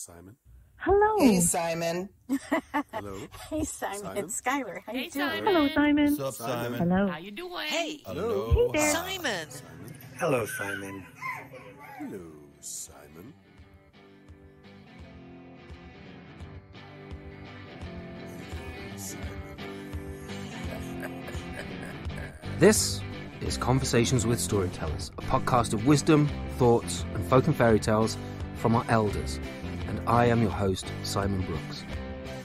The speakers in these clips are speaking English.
Simon. Hello. Hey, Simon. Hello. Hey, Simon. Simon? It's Skylar. How Hey, you doing? Simon. Hello, Simon. What's up, Simon. Simon? Hello. How you doing? Hey. Hello. Hey there. Simon. Simon. Hello, Simon. Hello, Simon. This is Conversations with Storytellers, a podcast of wisdom, thoughts, and folk and fairy tales from our elders. And I am your host, Simon Brooks.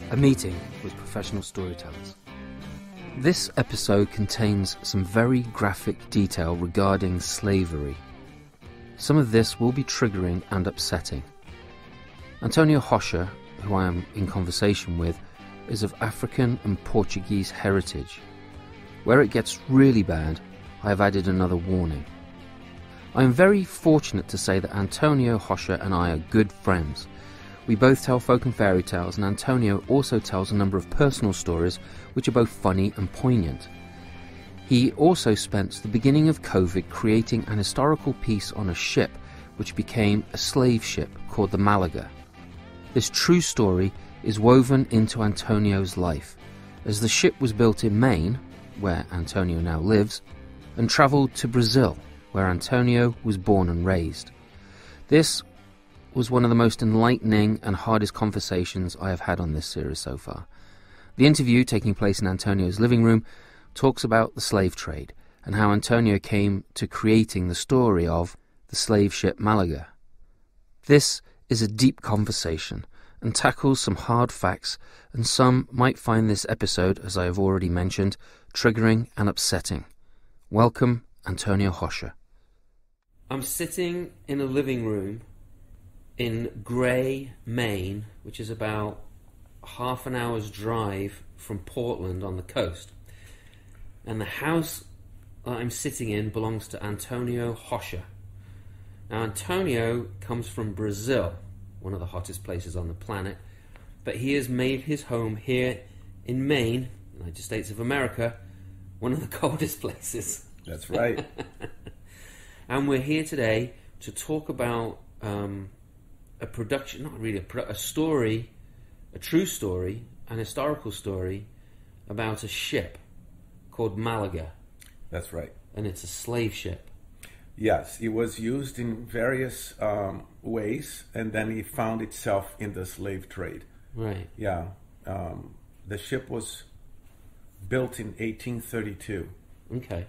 A meeting with professional storytellers. This episode contains some very graphic detail regarding slavery. Some of this will be triggering and upsetting. Antonio Rocha, who I am in conversation with, is of African and Portuguese heritage. Where it gets really bad, I have added another warning. I am very fortunate to say that Antonio Rocha and I are good friends. We both tell folk and fairy tales, and Antonio also tells a number of personal stories which are both funny and poignant. He also spent the beginning of COVID creating an historical piece on a ship which became a slave ship called the Malaga. This true story is woven into Antonio's life, as the ship was built in Maine, where Antonio now lives, and travelled to Brazil, where Antonio was born and raised. This was one of the most enlightening and hardest conversations I have had on this series so far. The interview, taking place in Antonio's living room, talks about the slave trade and how Antonio came to creating the story of the slave ship Malaga. This is a deep conversation and tackles some hard facts, and some might find this episode, as I have already mentioned, triggering and upsetting. Welcome, Antonio Rocha. I'm sitting in a living room in Gray, Maine, which is about half an hour's drive from Portland on the coast. And the house that I'm sitting in belongs to Antonio Rocha. Now, Antonio comes from Brazil, one of the hottest places on the planet, but he has made his home here in Maine, United States of America, one of the coldest places. That's right. And we're here today to talk about um, a production, not really a, a story, a true story, an historical story about a ship called Malaga, That's right. and it's a slave ship. Yes, it was used in various um, ways, and then it found itself in the slave trade. Right. Yeah. Um, the ship was built in 1832, Okay.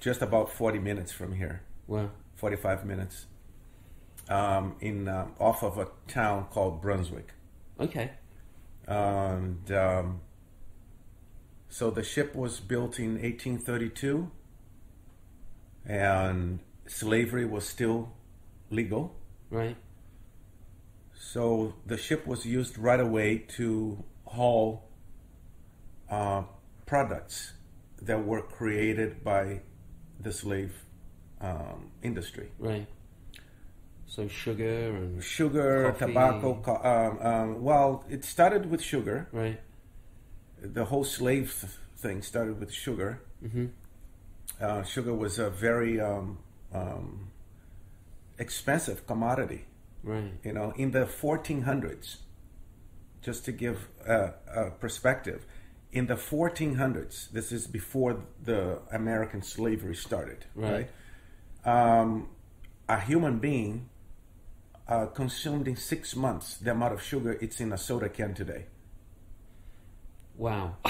just about 40 minutes from here, Well. 45 minutes, um, in uh, off of a town called Brunswick. Okay. And um, so the ship was built in 1832, and slavery was still legal. Right. So the ship was used right away to haul uh, products that were created by the slave um, industry. Right. So sugar and Sugar, Coffee. tobacco. Co- um, um, well, it started with sugar. right. The whole slave th- thing started with sugar. Mhm. Uh, sugar was a very um, um, expensive commodity. Right. you know, in the 1400s, just to give a, a perspective, in the 1400s, this is before the American slavery started, Right. right? Um, a human being uh, consumed in six months the amount of sugar it's in a soda can today. Wow.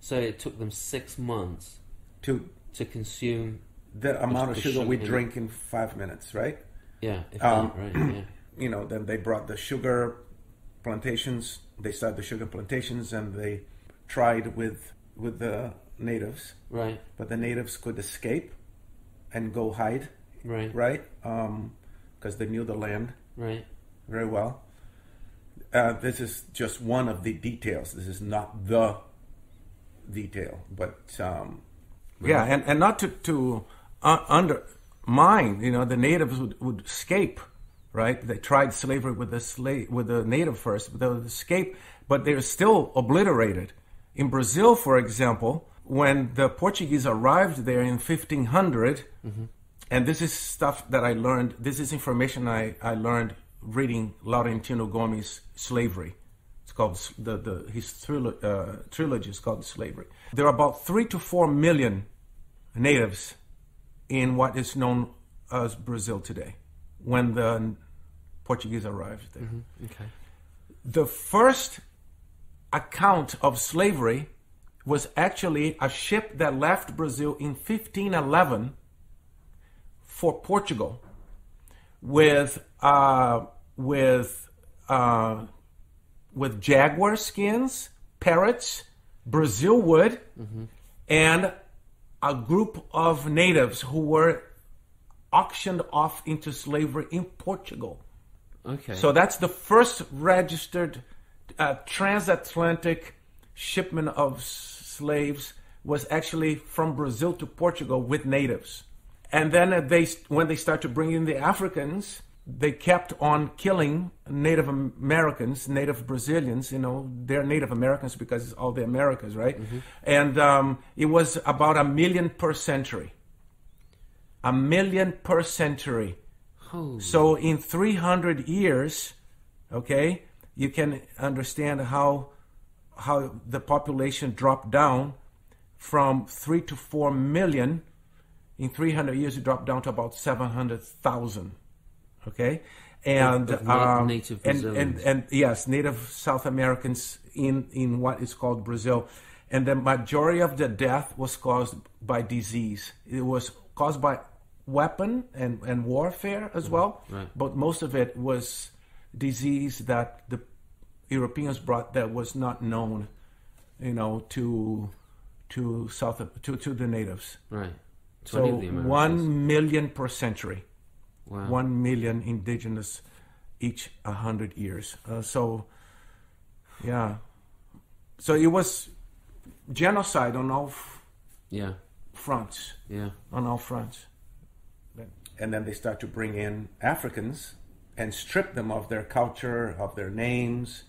so it took them six months To to consume. the amount of the sugar we sugar in drink in five minutes, right? Yeah. If Um, right. Yeah. you know, then they brought the sugar plantations. They started the sugar plantations, and they tried with with the natives, Right. but the natives could escape and go hide, Right. right? Because they knew the land Right. very well. Uh, this is just one of the details. This is not the detail, but um, yeah, and, and not to to uh, undermine. You know, the natives would, would escape, right? They tried slavery with the slave with the native first, but they would escape, but they're still obliterated. In Brazil, for example, when the Portuguese arrived there in 1500, and this is stuff that I learned. This is information I, I learned reading Laurentino Gomes' Slavery. It's called the, the his uh, trilogy is called Slavery. There are about three to four million natives in what is known as Brazil today. When the Portuguese arrived there, Okay. the first account of slavery was actually a ship that left Brazil in 1511 for Portugal with uh, with uh, with jaguar skins, parrots, Brazil wood, and a group of natives who were auctioned off into slavery in Portugal. Okay. So that's the first registered uh, transatlantic shipment of s- slaves was actually from Brazil to Portugal with natives. And then they, when they start to bring in the Africans, they kept on killing Native Americans, Native Brazilians. You know, they're Native Americans because it's all the Americas, right? And um, it was about a million per century. A million per century. So in 300 years, okay, you can understand how how the population dropped down from 3 to 4 million in 300 years it dropped down to about 700,000 okay? And Of- of na- um, native and, and and yes native south americans in in what is called brazil. And the majority of the death was caused by disease. It was caused by weapon and, and warfare as well right. but most of it was disease that the europeans brought that was not known you know to to south to to the natives. Right. To so of the Americas. one million per century Wow. one million indigenous each a hundred years. Uh, so, yeah. So it was genocide on all f- Yeah. fronts. Yeah. On all fronts. And then they start to bring in Africans and strip them of their culture, of their names,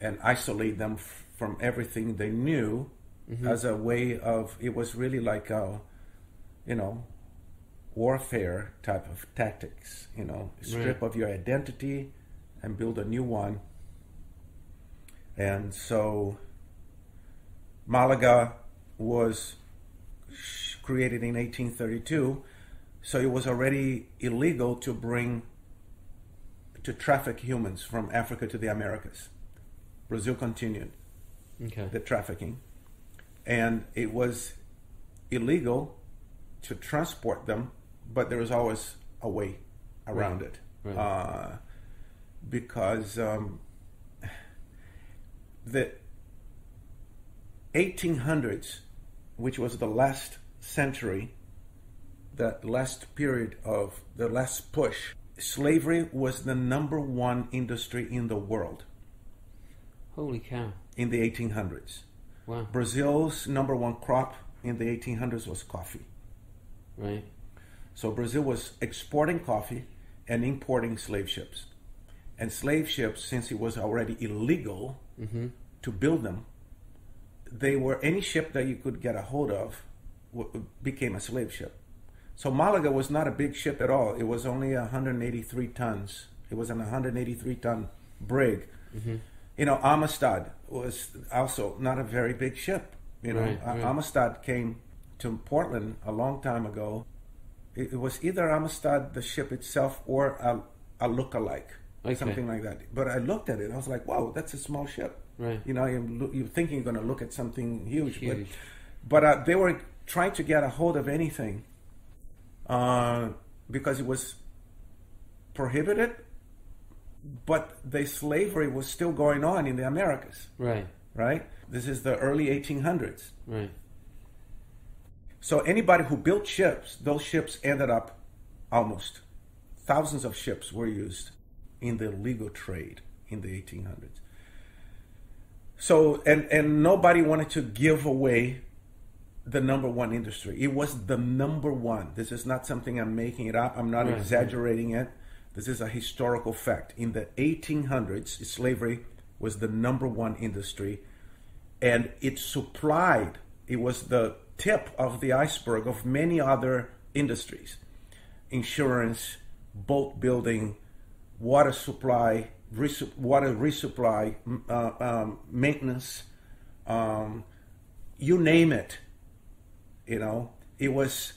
and isolate them f- from everything they knew as a way of. It was really like a, you know, warfare type of tactics. You know, strip of your identity and build a new one. And so, Malaga was created in 1832, so it was already illegal to bring to traffic humans from Africa to the Americas. Brazil continued Okay. the trafficking, and it was illegal to transport them, but there was always a way around it Right. Uh, because um, the 1800s, which was the last century, the last period of the last push, slavery was the number one industry in the world Holy cow. in the 1800s. Wow. Brazil's number one crop in the 1800s was coffee. Right. So Brazil was exporting coffee and importing slave ships. And slave ships, since it was already illegal mm-hmm. to build them, they were any ship that you could get a hold of w- became a slave ship. So Malaga was not a big ship at all. It was only 183 tons. It was an 183 ton brig. Mm-hmm. You know, Amistad was also not a very big ship. You know, Right, right. Amistad came to Portland a long time ago. It, it was either Amistad, the ship itself, or a, a look-alike, Okay. something like that. But I looked at it. I was like, "Wow, that's a small ship." Right. You know, you're, you think you're going to look at something huge, Huge. but but uh, they were trying to get a hold of anything uh, because it was prohibited. But the slavery was still going on in the Americas, Right. right? This is the early 1800s. Right. So anybody who built ships, those ships ended up almost thousands of ships were used in the legal trade in the 1800s. So and and nobody wanted to give away the number one industry. It was the number one. This is not something I'm making it up. I'm not Right. exaggerating it. This is a historical fact. In the 1800s, slavery was the number one industry and it supplied it was the tip of the iceberg of many other industries insurance boat building water supply, resu- water resupply, uh, um, maintenance, um, you name it. You know, it was.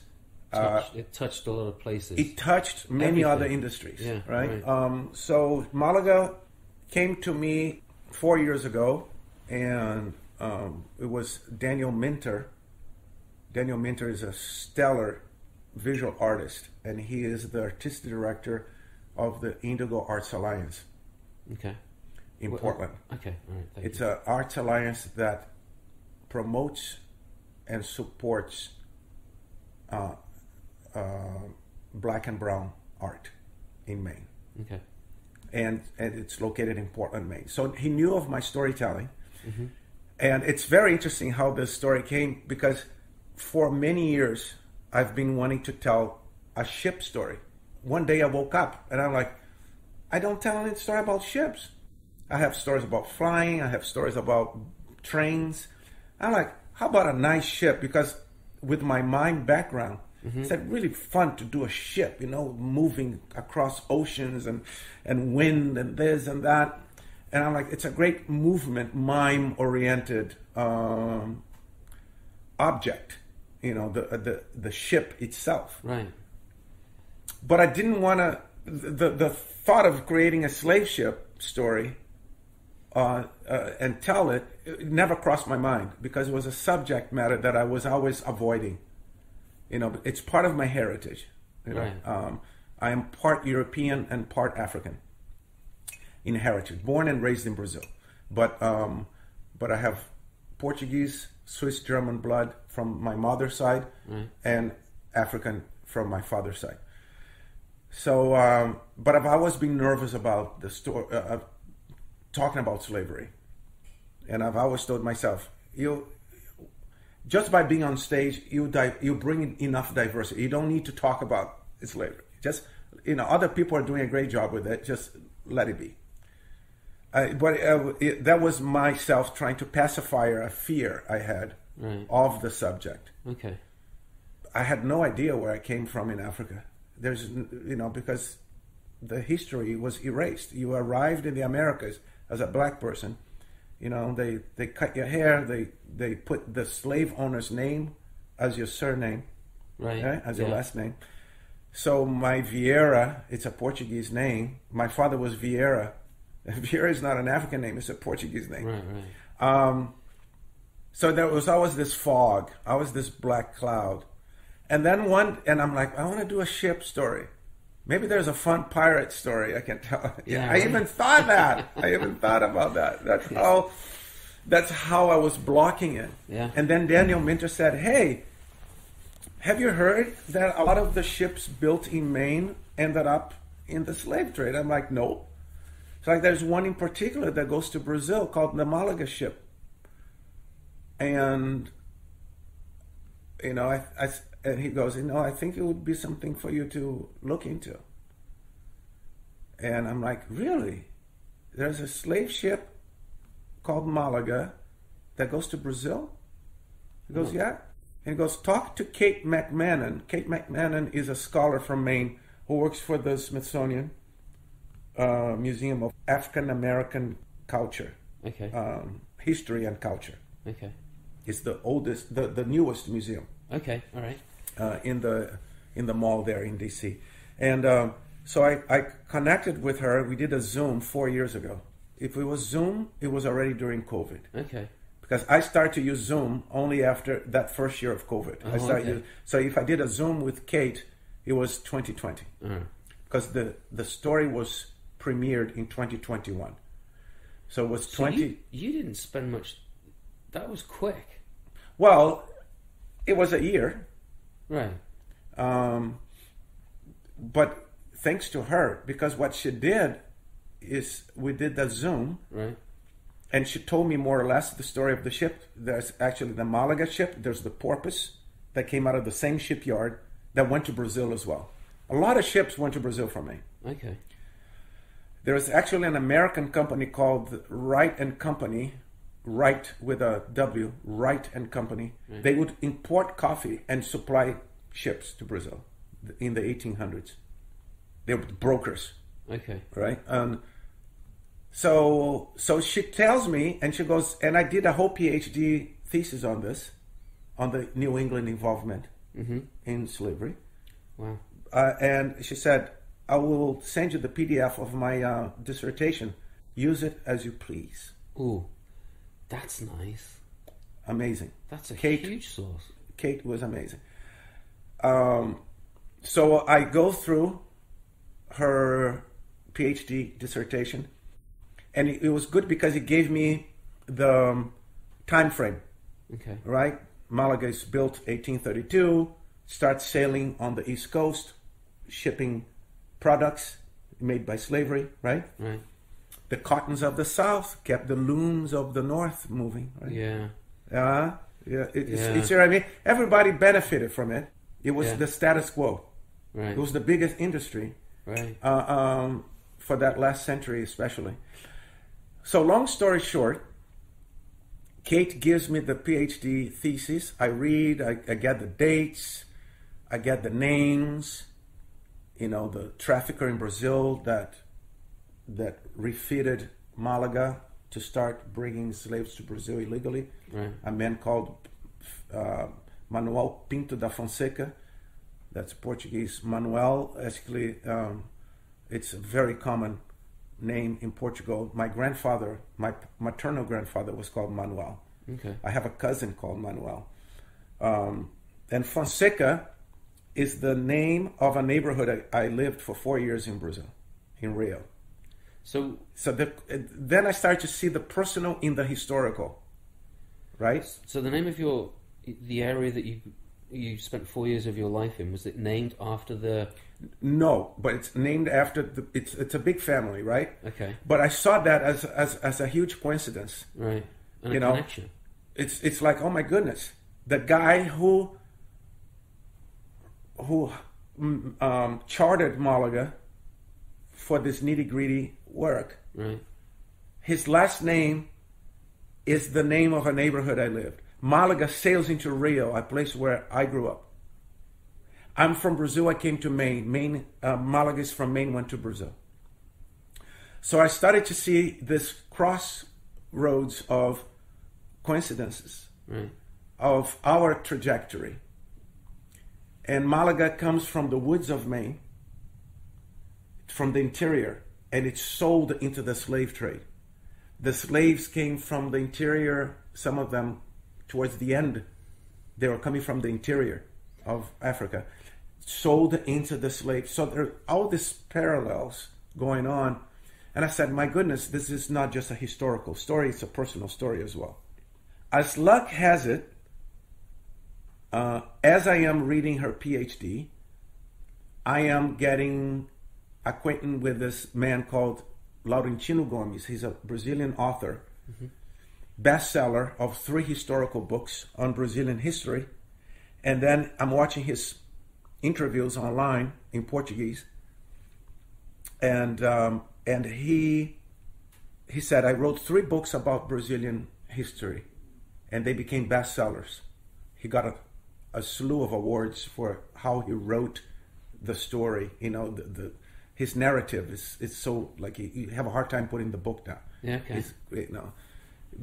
Uh, it touched a lot of places. it touched many Everything. other industries, Yeah, right? right. Um, so Malaga came to me four years ago, and um, it was Daniel Minter. Daniel Minter is a stellar visual artist, and he is the artistic director of the Indigo Arts Alliance okay. in Well, Portland. Okay. All right. Thank It's an arts alliance that promotes and supports uh, uh, black and brown art in Maine, okay. and and it's located in Portland, Maine. So he knew of my storytelling, Mm-hmm. and it's very interesting how this story came because for many years I've been wanting to tell a ship story. One day I woke up and I'm like, I don't tell any story about ships. I have stories about flying. I have stories about trains. I'm like, how about a nice ship? Because with my mime background, it's like really fun to do a ship, you know, moving across oceans and and wind and this and that. And I'm like, it's a great movement, mime oriented um, object, you know, the the the ship itself Right. but I didn't want to. The the thought of creating a slave ship story uh, uh, and tell it, it never crossed my mind because it was a subject matter that I was always avoiding. You know, it's part of my heritage. You know, Right. um, I am part European and part African in heritage, born and raised in Brazil, but um, but I have Portuguese, Swiss, German blood from my mother's side, and African from my father's side. So, um, but I've always been nervous about the story, uh, uh, talking about slavery, and I've always told myself, you, just by being on stage, you di- you bring in enough diversity. You don't need to talk about slavery. Just you know, other people are doing a great job with it. Just let it be. Uh, but uh, it, that was myself trying to pacify a fear I had Right. of the subject. Okay. I had no idea where I came from in Africa. There's, you know, because the history was erased. You arrived in the Americas as a black person. You know, they, they cut your hair. They they put the slave owner's name as your surname, Right. right, as your last name. So my Vieira, it's a Portuguese name. My father was Vieira. Vieira is not an African name; it's a Portuguese name. Right. Right. Um, so there was always this fog, always this black cloud. And then one, and I'm like, I want to do a ship story. Maybe there's a fun pirate story I can tell. Yeah, I right. even thought that. I even thought about that. That's how. That's how I was blocking it. Yeah. And then Daniel Minter said, "Hey, have you heard that a lot of the ships built in Maine ended up in the slave trade?" I'm like, "No." It's like there's one in particular that goes to Brazil called the Malaga ship and you know, I, I, and he goes, you know, I think it would be something for you to look into. And I'm like, really? There's a slave ship called Malaga that goes to Brazil? He goes, yeah. And he goes, talk to Kate McMahon. Kate McMahon is a scholar from Maine who works for the Smithsonian uh, Museum of African American Culture, Okay. um, History and Culture. okay. It's the oldest, the, the newest museum Okay. All right. uh, in the in the mall there in DC, and um, so I, I connected with her. We did a Zoom four years ago. If it was Zoom, it was already during COVID Okay. because I started to use Zoom only after that first year of COVID. I Oh, started okay. so if I did a Zoom with Kate, it was 2020 Uh, because the the story was premiered in 2021. So it was so 20. you, you didn't spend much. That was quick. Well, it was a year. Right. Um, but thanks to her, because what she did is we did the Zoom, Right. and she told me more or less the story of the ship. There's actually the Malaga ship. There's the Porpoise that came out of the same shipyard that went to Brazil as well. A lot of ships went to Brazil for me. Okay. There is actually an American company called Wright and Company, Wright with a W, Wright and Company. They would import coffee and supply ships to Brazil in the 1800s. They were brokers. Okay. right? And so so she tells me, and she goes, and I did a whole PhD thesis on this, on the New England involvement in slavery. Wow. Uh, and she said, I will send you the PDF of my uh, dissertation. Use it as you please. Ooh, that's nice. Amazing. That's a Kate- huge source. Kate was amazing. Um, so I go through her PhD dissertation, and it, it was good because it gave me the um, time frame. Okay. Right, Malaga is built 1832. Starts sailing on the east coast, shipping products made by slavery. Right, Right. The cottons of the south kept the looms of the north moving. Right. Yeah. Uh, yeah, it, it's- Yeah. You see what I mean? Everybody benefited from it. It was Yeah. the status quo. Right. It was the biggest industry right. uh, um, for that last century, especially. So, long story short, Kate gives me the PhD thesis. I read, I, I get the dates, I get the names. You know, the trafficker in Brazil that that refitted Malaga to start bringing slaves to Brazil illegally. Right. A man called uh, Manuel Pinto da Fonseca. That's Portuguese. Manuel, actually, um, it's a very common name in Portugal. My grandfather, my maternal grandfather, was called Manuel. Okay. I have a cousin called Manuel. Um, and Fonseca is the name of a neighborhood I, I lived for four years in Brazil, in Rio. So, So the, then I start to see the personal in the historical, right? so the name of your the area that you you spent four years of your life in was it named after the? No, but it's named after the. It's it's a big family, right? Okay. But I saw that as as as a huge coincidence. Right. And You a know, connection. It's it's like oh my goodness, the guy who who um, chartered Malaga for this nitty gritty work. Right. His last name is the name of a neighborhood I lived. Malaga sails into Rio, a place where I grew up. I'm from Brazil. I came to Maine. Maine, uh, Malaga is from Maine. Went to Brazil. So I started to see this crossroads of coincidences Right. of our trajectory. And Malaga comes from the woods of Maine, from the interior, and it's sold into the slave trade. The slaves came from the interior, some of them towards the end, they were coming from the interior of Africa, sold into the slave. So there are all these parallels going on. And I said, my goodness, this is not just a historical story, it's a personal story as well. As luck has it, uh, as I am reading her PhD, I am getting acquainted with this man called Laurentino Gomes. He's a Brazilian author, bestseller of three historical books on Brazilian history. And then I'm watching his interviews online in Portuguese. And um, and he he said I wrote three books about Brazilian history, and they became bestsellers. He got a, a slew of awards for how he wrote the story. You know, the, the his narrative is is so like you, you have a hard time putting the book down. Yeah, okay. It's, you know,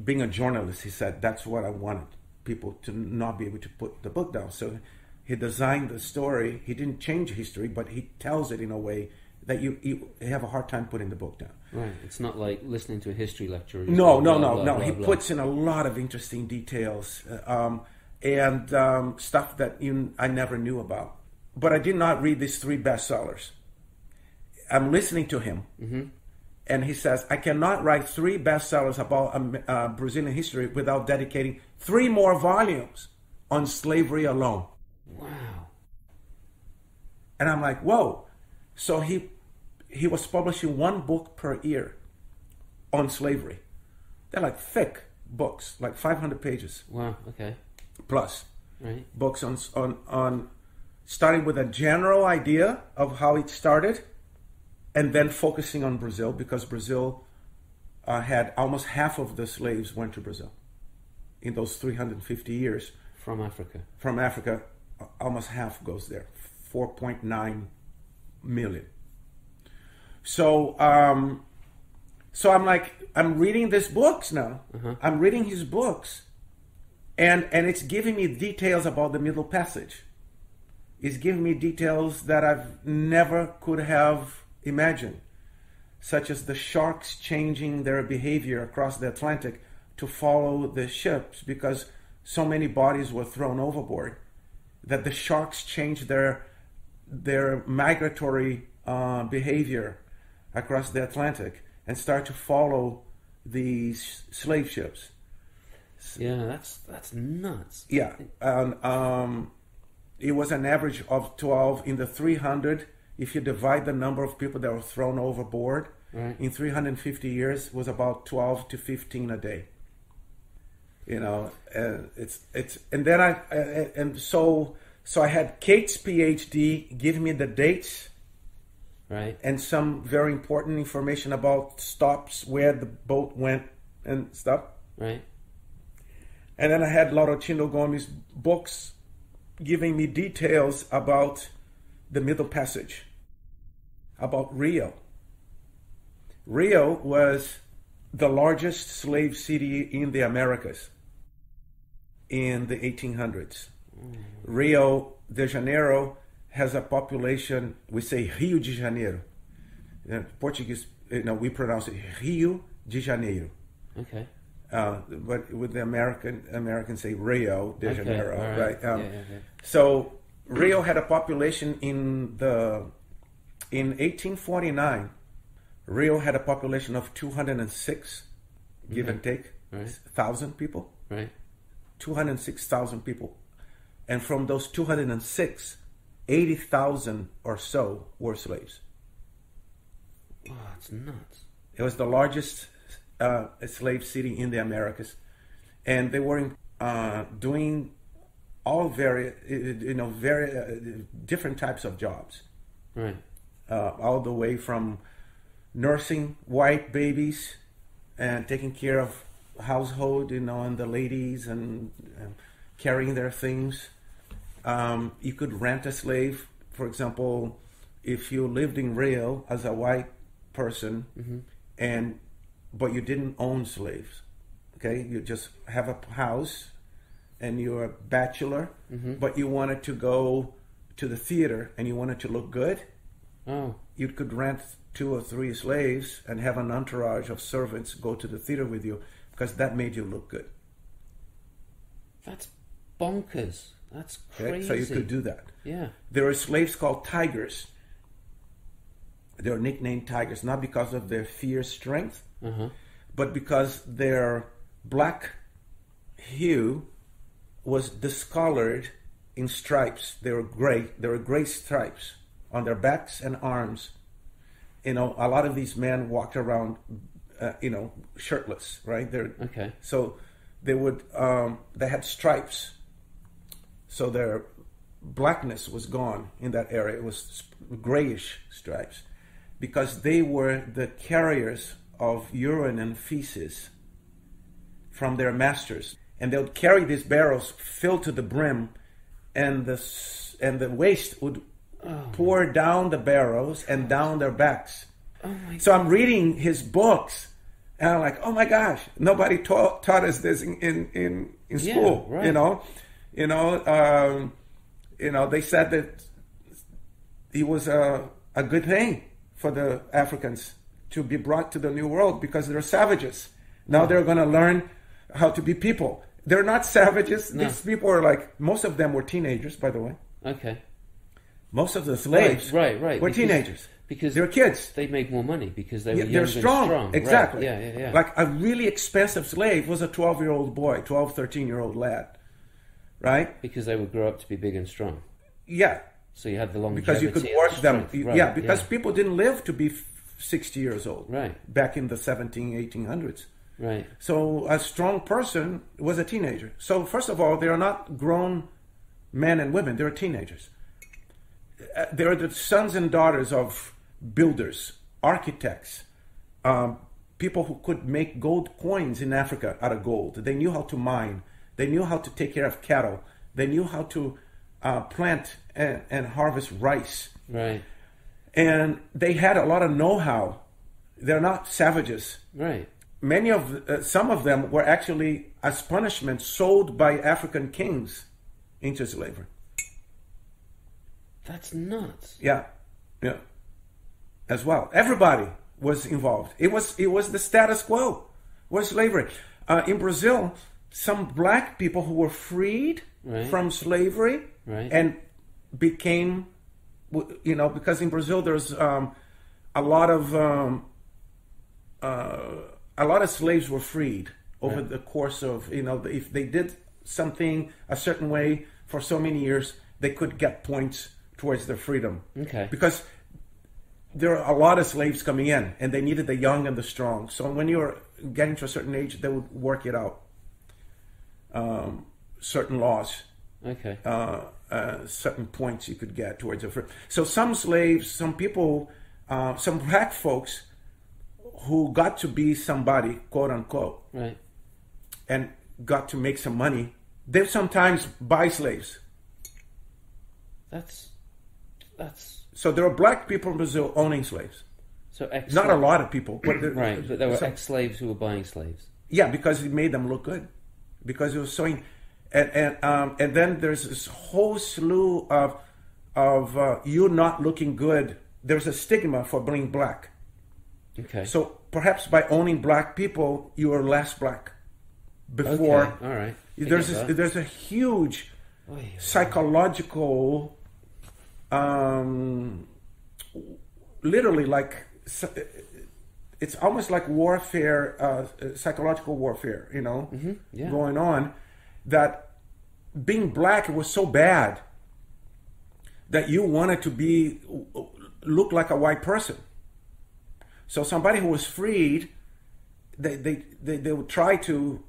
being a journalist, he said that's what I wanted people to not be able to put the book down. So he designed the story. He didn't change history, but he tells it in a way that you, you have a hard time putting the book down. Right. It's not like listening to a history lecture. No, no, blah, no, blah, no. blah, he puts in a lot of interesting details uh, um, and um, stuff that you, I never knew about. But I did not read these three bestsellers. I'm listening to him, and he says, I cannot write three bestsellers about um, uh, Brazilian history without dedicating three more volumes on slavery alone. Wow. And I'm like, whoa. So he he was publishing one book per year on slavery. They're like thick books, like 500 pages Wow. Okay. plus Right. books on on on starting with a general idea of how it started, and then focusing on Brazil because Brazil uh, had almost half of the slaves went to Brazil in those 350 years From Africa. from Africa, almost half goes there, 4.9 million. So, um, so I'm like, I'm reading these books now. I'm reading his books, and and it's giving me details about the Middle Passage. It's giving me details that I've never could have imagined, such as the sharks changing their behavior across the Atlantic to follow the ships because so many bodies were thrown overboard that the sharks changed their their migratory uh, behavior across the Atlantic and start to follow these slave ships. Yeah, that's that's nuts. Yeah, and um, it was an average of twelve in the three hundred. If you divide the number of people that were thrown overboard Right. in three hundred and fifty years, was about twelve to fifteen a day. You know, and it's it's and then I uh, and so so I had Kate's PhD give me the dates Right. and some very important information about stops where the boat went and stuff. Right. And then I had Laurentino Gomes books giving me details about the Middle Passage, about Rio. Rio was the largest slave city in the Americas in the 1800s. Rio de Janeiro has a population, we say Rio de Janeiro. In Portuguese, you know, we pronounce it Rio de Janeiro. Okay. Uh, but with the American Americans say Rio de Okay, Janeiro, right? right. Um, Yeah, yeah, yeah. So Rio had a population in the in 1849. Rio had a population of 206, give and take, Right. thousand people. Right. 206,000 people, and from those 206, 80,000 or so were slaves. Oh, that's nuts. It was the largest uh, slave city in the Americas, and they were uh, doing all very, you know, very uh, different types of jobs, Right. Uh, all the way from nursing white babies and taking care of household, you know, and the ladies and carrying their things. Um, you could rent a slave, for example, if you lived in Rio as a white person, and but you didn't own slaves. Okay, you just have a house, and you're a bachelor, but you wanted to go to the theater and you wanted to look good. Oh. You could rent two or three slaves and have an entourage of servants go to the theater with you because that made you look good. That's bonkers. That's Okay? crazy. So you could do that. Yeah. There are slaves called tigers. They're nicknamed tigers not because of their fierce strength, Uh huh. but because their black hue was discolored in stripes. They were gray. There were gray stripes on their backs and arms. You know, a lot of these men walked around, uh, you know, shirtless, right? They're Okay. so they would um, they had stripes, so their blackness was gone in that area. It was grayish stripes because they were the carriers of urine and feces from their masters, and they would carry these barrels filled to the brim, and the and the waste would pour down the barrels and down their backs. so I'm reading his books, and I'm like, oh my gosh, nobody taught, taught us this in in in, in Yeah, school, right. you know, you know, um, you know. They said that he was a a good thing for the Africans to be brought to the New World because they're savages. Now they're going to learn how to be people. They're not savages. No. These people are like most of them were teenagers, by the way. Okay. Most of the slaves, right, right, were because- teenagers because they were kids. They made more money because they were Yeah, young they're and strong. strong. Exactly. Right. Yeah, yeah, yeah. Like a really expensive slave was a 12 year old boy, 12, 13 year old lad. Right? because they would grow up to be big and strong. Yeah. So you had the long Because you could work them. You- Right, yeah, because people didn't live to be 60 years old. Right. Back in the 17, 1800s. Right. So a strong person was a teenager. So first of all, they are not grown men and women; they're teenagers. Uh, They're the sons and daughters of builders, architects, um, people who could make gold coins in Africa out of gold. They knew how to mine. They knew how to take care of cattle. They knew how to uh, plant and, and harvest rice. Right. and they had a lot of know-how. They're not savages. Right. Many of uh, some of them were actually, as punishment, sold by African kings into slavery. That's nuts. Yeah, yeah. As well, everybody was involved. It was it was the status quo, was slavery. Uh, in Brazil, some black people who were freed Right. from slavery Right. and became, you know, because in Brazil there's um, a lot of um, uh, a lot of slaves were freed over the course of you know if they did something a certain way for so many years they could get points towards their freedom Okay. because there are a lot of slaves coming in and they needed the young and the strong so when you were getting to a certain age they would work it out um, certain laws Okay. uh, uh, certain points you could get towards a free. So some slaves, some people, uh, some black folks who got to be somebody, quote unquote, right. and got to make some money, they sometimes buy slaves. That's that's So there are black people in Brazil owning slaves. so ex. Not a lot of people, but there- Right, but there were some- ex-slaves who were buying slaves. Yeah, because it made them look good. Because it was showing, and and um, and then there's this whole slew of of uh, you not looking good. There's a stigma for being black. Okay. So perhaps by owning black people, you are less black. Before okay. All right. I there's a, there's a huge Oy. psychological, um, literally like it's almost like warfare, uh, psychological warfare, you know, Mm-hmm. yeah. going on. That being black was so bad that you wanted to be look like a white person. So somebody who was freed, they they they, they would try to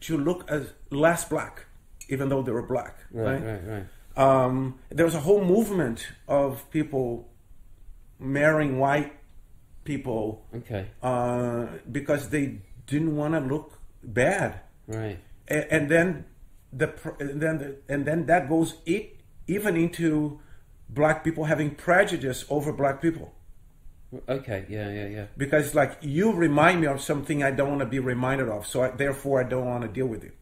to look as less black, even though they were black. Right. Right. Right. Um, there was a whole movement of people marrying white people Okay. uh, because they didn't want to look bad, Right. and, and then the and then the, and then that goes e- even into black people having prejudice over black people Okay. Yeah. Yeah. Yeah. because like you remind me of something I don't want to be reminded of, so I, therefore I don't want to deal with you.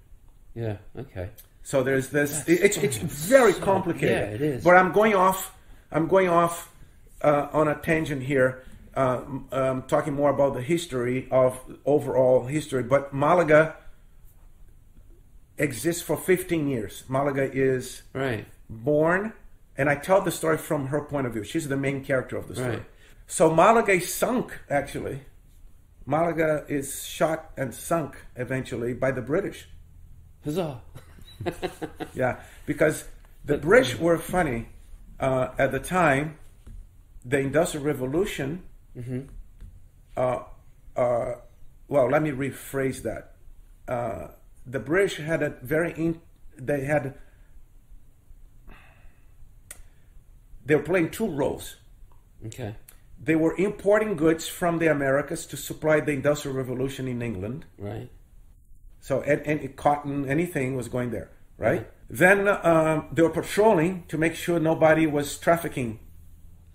Yeah. Okay. So there's this. It's it's very complicated. yeah, it is. But I'm going off. I'm going off uh, on a tangent here. Uh, um, talking more about the history of overall history. But Malaga exists for 15 years. Malaga is Right. born, and I tell the story from her point of view. She's the main character of the story. Right. So Malaga is sunk, actually. Malaga is shot and sunk eventually by the British. Huzzah. Yeah, because the British were funny uh, at the time. The Industrial Revolution. Uh, uh, well, let me rephrase that. Uh, the British had a very in, they had they were playing two roles. Okay. They were importing goods from the Americas to supply the Industrial Revolution in England. Right. So and, and cotton, anything was going there, right? Then um, they were patrolling to make sure nobody was trafficking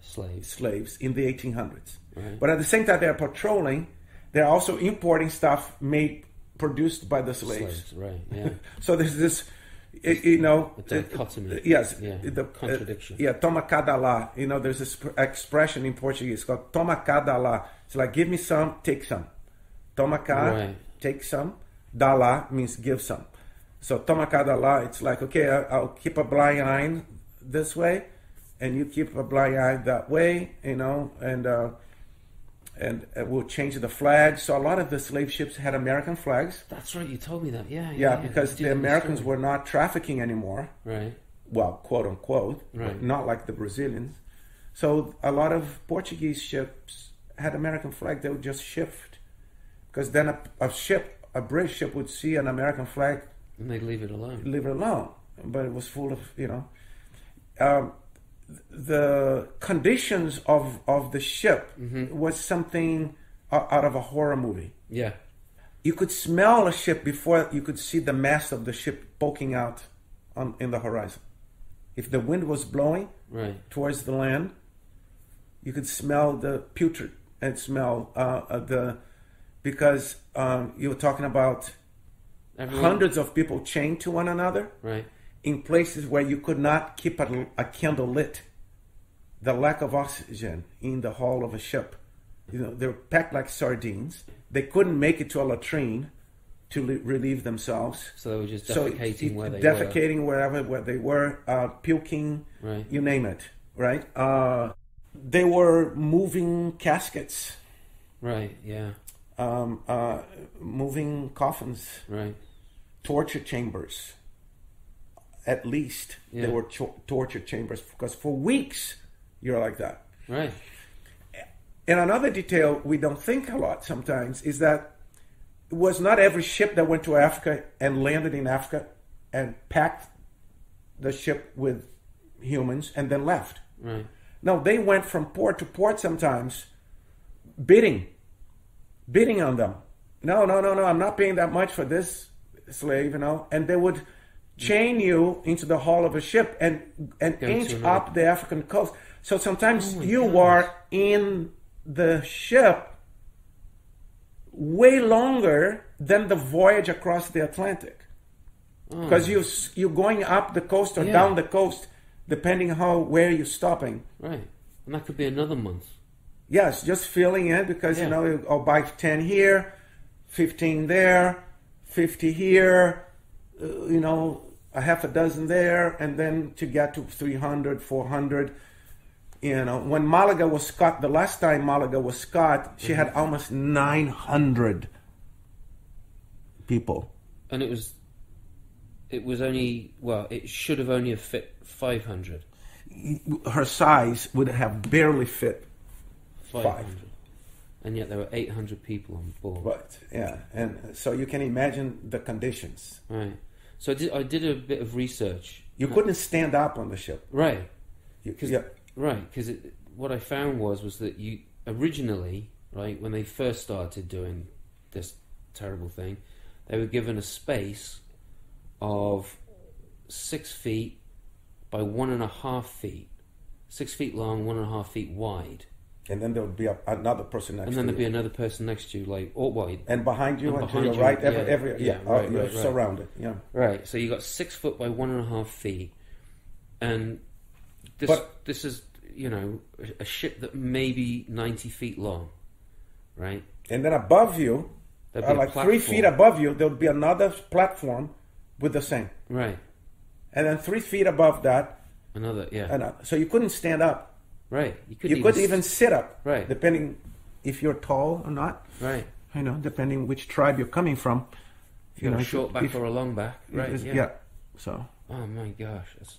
Slaves. slaves in the 1800s. Right. But at the same time, they're patrolling. They're also importing stuff made produced by the slaves. Slaves. Right. Yeah. So there's this, y- you know, dichotomy. uh, Yes, Yeah, the contradiction. uh, yeah, toma cada lá. You know, there's this expression in Portuguese called toma cada lá. It's like give me some, take some. Toma cá, Right. take some. Da lá means give some. So toma cada lá, it's like okay, I'll keep a blind eye this way, and you keep a blind eye that way. You know, and. Uh, and we'll change the flag. So a lot of the slave ships had American flags. That's right. You told me that. Yeah. Yeah. Yeah, yeah. because the Americans were not trafficking anymore. Right. Well, quote unquote, Right. not like the Brazilians. So a lot of Portuguese ships had American flag. They would just shift because then a, a ship, a British ship, would see an American flag, And they'd leave it alone. leave it alone. But it was full of you know. Um, the conditions of of the ship Mm-hmm. was something out of a horror movie. Yeah. You could smell a ship before you could see the mast of the ship poking out on in the horizon. If the wind was blowing Right. towards the land, You could smell the putrid and smell uh, uh, the because um, you were talking about Everyone, hundreds of people chained to one another Right. in places where you could not keep a, a candle lit. The lack of oxygen in the hull of a ship. You know, they were packed like sardines. They couldn't make it to a latrine to le- relieve themselves. So they were just So defecating it- where they defecating wherever where they were, uh, puking. Right. you name it, right? Uh, they were moving caskets, Right. Yeah. Um, uh, moving coffins, Right. torture chambers. At least Yeah. there were cho- torture chambers because for weeks you're like that. Right. And another detail we don't think a lot sometimes is that it was not every ship that went to Africa and landed in Africa and packed the ship with humans and then left. Right. No, they went from port to port sometimes, bidding, bidding on them. No, no, no, no, I'm not paying that much for this slave, you know. And they would chain you into the hull of a ship and and Go inch up the African coast. So sometimes Oh you gosh. are in the ship way longer than the voyage across the Atlantic oh. because you you're going up the coast or Oh. Yeah. down the coast depending how where you're stopping. Right. And that could be another month. Yes, just filling in because Yeah. you know I'll buy ten here, fifteen there, fifty here, uh, you know a half a dozen there, and then to get to 300, 400. You know, when Malaga was cut, the last time Malaga was cut, she had almost nine hundred people. And it was. It was only well. It should have only fit five hundred. Her size would have barely fit Five hundred. And yet there were eight hundred people on board. Right, yeah, and so you can imagine the conditions. Right. So I did. I did a bit of research. You uh, couldn't stand up on the ship. Right. You, 'Cause- yeah, Right, because what I found was was that you originally, right, when they first started doing this terrible thing, they were given a space of six feet by one and a half feet, six feet long, one and a half feet wide, and then there would be a, another person next and then to there'd be another person next to you, like or wide. and behind you and and, behind to your you, right, every, yeah, every yeah, yeah, right, you're right, right. surrounded. Yeah, Right, so you got six foot by one and a half feet, and this But- this is you know a- ship that may be ninety feet long, right? and then above you, uh, like three feet above you, there would be another platform with the same, Right, and then three feet above that, another yeah, and uh, so you couldn't stand up. Right. You could you even, sit up, Right. Depending if you're tall or not. right. You know, depending which tribe you're coming from. If you know, a if short you- back if- or a long back, right? Is- Yeah. So. Oh my gosh, that's,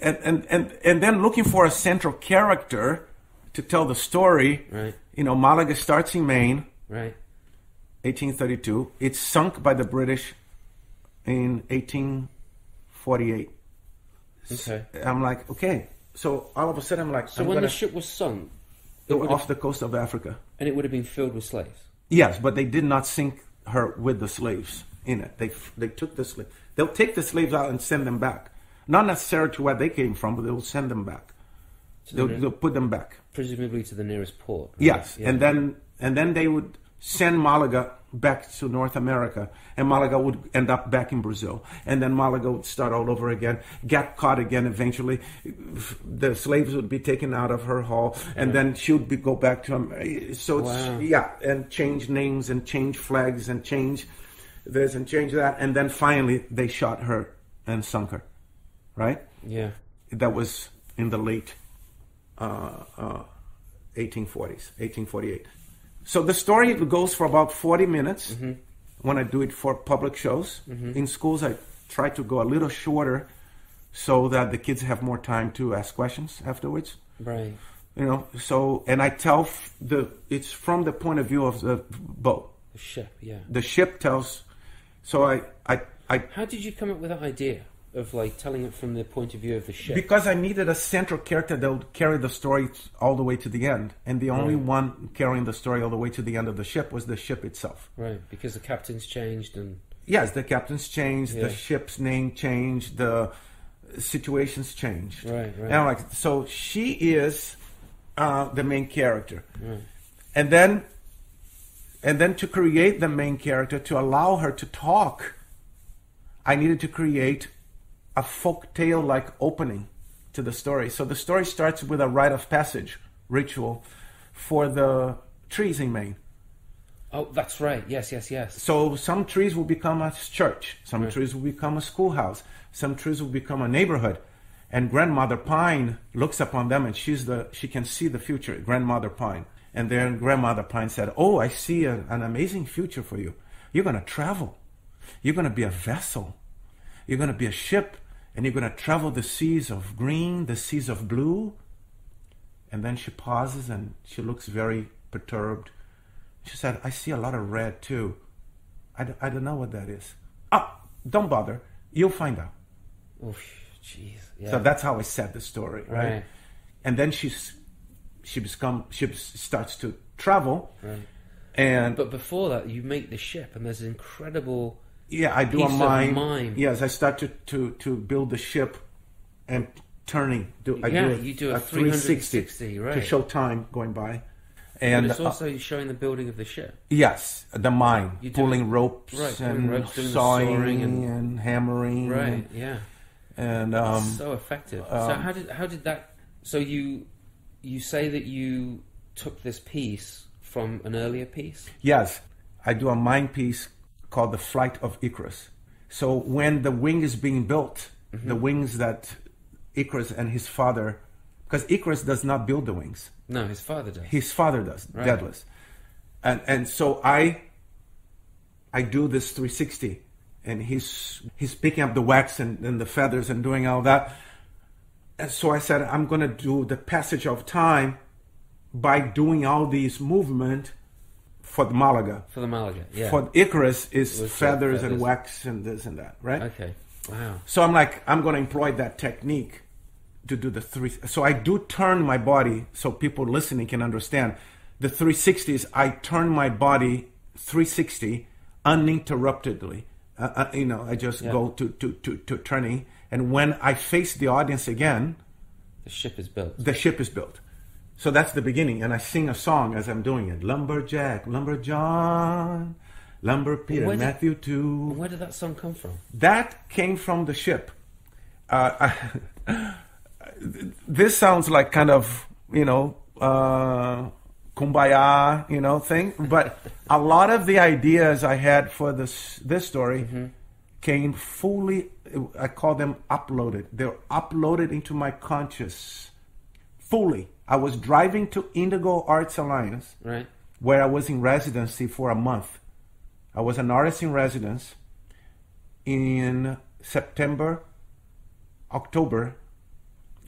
and, and, and, and then looking for a central character to tell the story. right, You know, Malaga starts in Maine, right, 1832. It's sunk by the British in 1848. okay. I'm like, okay. So all of a sudden, I'm like, So I'm when gonna the ship was sunk, go would off the coast of Africa. and it would have been filled with slaves. Yes, but they did not sink her with the slaves in it. They they took the slaves. They'll take the slaves out and send them back. Not necessarily to where they came from, but they'll send them back. They'll, they'll put them back. presumably to the nearest port. right? Yes, Yeah. and then and then they would send Malaga back to North America, and Malaga would end up back in Brazil, and then Malaga would start all over again, get caught again. Eventually, the slaves would be taken out of her hull, and then she would be go back to them. So it's, Wow. yeah, and change names and change flags and change this and change that, and then finally they shot her and sunk her. Right yeah, that was in the late uh, uh, 1840s, 1848. So the story goes for about 40 minutes mm-hmm. when I do it for public shows. Mm-hmm. In schools, I try to go a little shorter so that the kids have more time to ask questions afterwards. right. You know, so and I tell f- the it's from the point of view of the boat. The ship, yeah. The ship tells. So I I I How did you come up with that idea of like telling it from the point of view of the ship? Because I needed a central character that would carry the story all the way to the end, and the only one carrying the story all the way to the end of the ship was the ship itself. right, because the captain's changed and Yes, the captain's changed, Yeah. the ship's name changed, the situations changed. Right, right. And I'm like, so she is uh, the main character, and then and then to create the main character to allow her to talk, I needed to create a folk tale like opening to the story. So the story starts with a rite of passage ritual for the trees in Maine. Oh, that's right. Yes, yes, yes. So some trees will become a church, some trees will become a schoolhouse, some trees will become a neighborhood. And grandmother pine looks upon them and she's the she can see the future, grandmother pine. And then grandmother pine said, "Oh, I see a, an amazing future for you. You're going to travel. You're going to be a vessel. You're going to be a ship and you're going to travel the seas of green, the seas of blue." And then she pauses and she looks very perturbed. She said, I see a lot of red too. I, d- I don't know what that is. Ah, don't bother. You'll find out. Oh, jeez. Yeah. So that's how I said the story, right? Right. And then she's she become she starts to travel, Right. and But before that, you make the ship, and there's incredible. Yeah, I do a mime. mime. Yes, I start to, to to build the ship and turning. Do I Yeah, do a, you do a 360 360, to show time going by, But and it's uh, also showing the building of the ship. Yes, the mime, You do- pulling ropes right, and ropes, sawing and, and- hammering, Right. Yeah. and um, so effective. so how did how did that? So you you say that you took this piece from an earlier piece. yes, I do a mime piece called the Flight of Icarus. So when the wing is being built, Mm-hmm. the wings that Icarus and his father, because Icarus does not build the wings, No, his father does. his father does, Right. Daedalus, and and so I I do this 360, and he's he's picking up the wax and, and the feathers and doing all that. And so I said, I'm going to do the passage of time by doing all these movement for the Malaga. for the Malaga. Yeah. For Icarus is uh, feathers, and wax and this and that, right? okay. Wow. So I'm like, I'm going to employ that technique to do the three. So I do turn my body so people listening can understand. The 360s, I turn my body 360 uninterruptedly. Uh, uh, you know, I just Yeah. go to, to, to, to turning. And when I face the audience again, The ship is built. the ship is built. So that's the beginning. And I sing a song as I'm doing it Lumberjack, Lumberjohn, Lumber Peter, did- Matthew 2. Where did that song come from? That came from the ship. Uh, I, this sounds like kind of, you know, uh, kumbaya, you know, thing. But a lot of the ideas I had for this this story came fully. I call them uploaded. They're uploaded into my conscious fully. I was driving to Indigo Arts Alliance Right. where I was in residency for a month. I was an artist in residence in September, October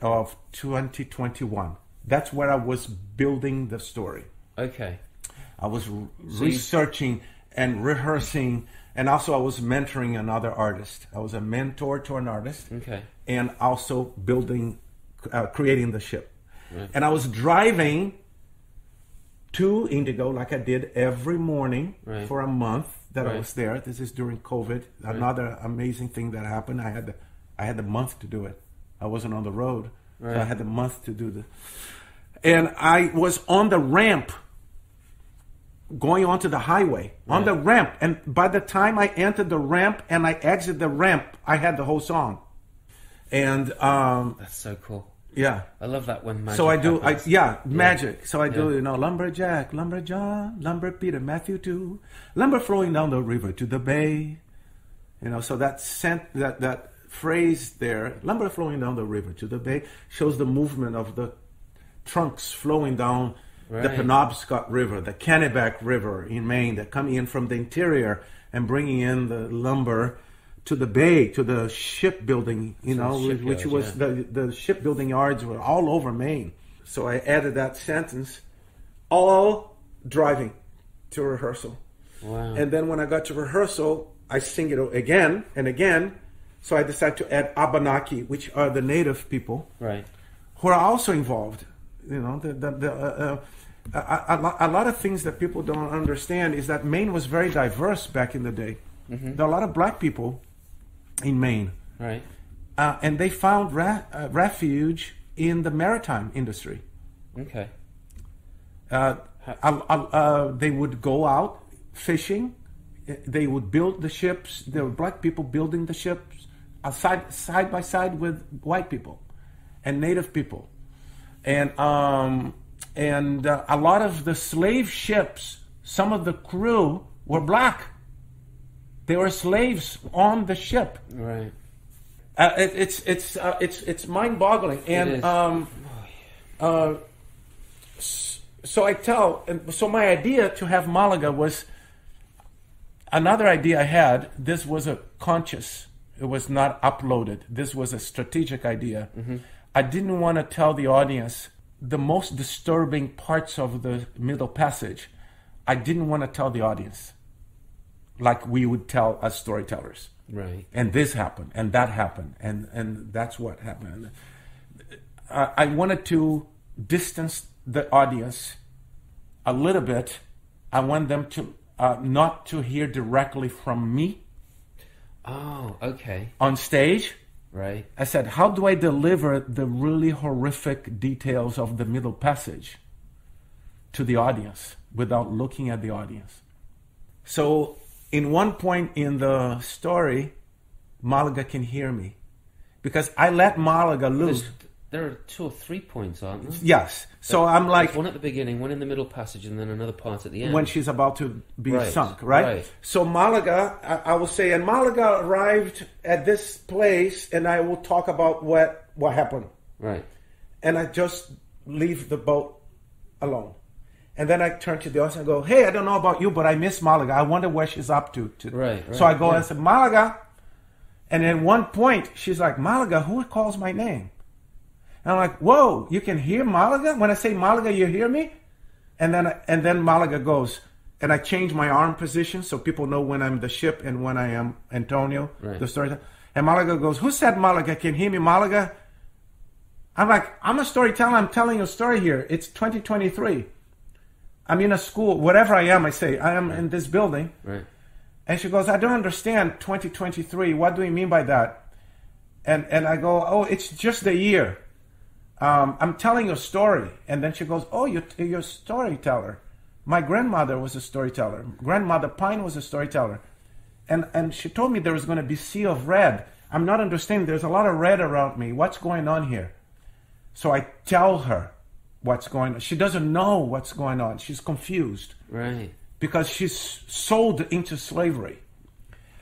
of 2021. That's where I was building the story. Okay. I was re- researching and rehearsing, and also I was mentoring another artist. I was a mentor to an artist, Okay. and also building, uh, creating the ship. And I was driving to Indigo like I did every morning Right. for a month that I was there. This is during COVID. Another amazing thing that happened. I had the, I had the month to do it. I wasn't on the road, so I had the month to do the. And I was on the ramp going onto the highway on the ramp and by the time i entered the ramp and i exited the ramp i had the whole song and um That's so cool. Yeah. I love that when magic so i do i yeah magic. So i do Yeah. you know lumberjack lumberjohn lumber John, Lumber peter matthew too lumber flowing down the river to the bay. You know so that sent that that phrase there lumber flowing down the river to the bay shows the movement of the trunks flowing down the Penobscot River, the Kennebec River in Maine, that come in from the interior and bringing in the lumber to the bay, to the shipbuilding, you know, which, was the, the shipbuilding yards were all over Maine. So I added that sentence, all driving to rehearsal. Wow. And then when I got to rehearsal, I sing it again and again. So I decided to add Abenaki, which are the native people right. who are also involved. You know, the, the, the, uh, uh, a, a, a lot of things that people don't understand is that Maine was very diverse back in the day. There are a lot of black people in Maine, Right. uh, and they found ra- uh, refuge in the maritime industry. Okay. Uh, uh, uh, they would go out fishing. They would build the ships. There were black people building the ships uh, side side by side with white people and native people, and um, and uh, a lot of the slave ships. Some of the crew were black. They were slaves on the ship. Right. Uh, it, it's it's uh, it's it's mind-boggling, and um, uh, so I tell. And so my idea to have Malaga was another idea I had. This was a conscious. It was not uploaded. This was a strategic idea. I didn't want to tell the audience the most disturbing parts of the middle passage. I didn't want to tell the audience like we would tell as storytellers Right. and this happened and that happened and and that's what happened I, I wanted to distance the audience a little bit i want them to uh, not to hear directly from me Oh, okay. on stage Right. i said how do i deliver the really horrific details of the middle passage to the audience without looking at the audience so in one point in the story malaga can hear me because i let malaga loose There's, there are two or three points, aren't there? yes so i'm like one at the beginning, one in the middle passage, and then another part at the end. when she's about to be Right, sunk, right? right. So Malaga, I, I will say, and Malaga arrived at this place, and I will talk about what what happened, right. and I just leave the boat alone, and then I turn to the audience and go, "Hey, I don't know about you, but I miss Malaga. I wonder where she's up to." to. Right, So I go yeah. and say, "Malaga," and at one point she's like, "Malaga, who calls my name?" And I'm like, whoa, you can hear Malaga? When I say Malaga, you hear me? And then and then Malaga goes, and I change my arm position so people know when I'm the ship and when I am Antonio, Right. the storyteller. And Malaga goes, who said Malaga? Can you hear me, Malaga? I'm like, I'm a storyteller. I'm telling you a story here. It's 2023. I'm in a school, whatever I am, I say, I am in this building. Right. And she goes, I don't understand 2023. What do you mean by that? And and I go, oh, it's just the year. Um, I'm telling a story. And then she goes, oh, you're, you're a storyteller. My grandmother was a storyteller. Grandmother Pine was a storyteller. And, and she told me there was going to be sea of red. I'm not understanding. There's a lot of red around me. What's going on here? So I tell her what's going on. She doesn't know what's going on. She's confused Right. because she's sold into slavery.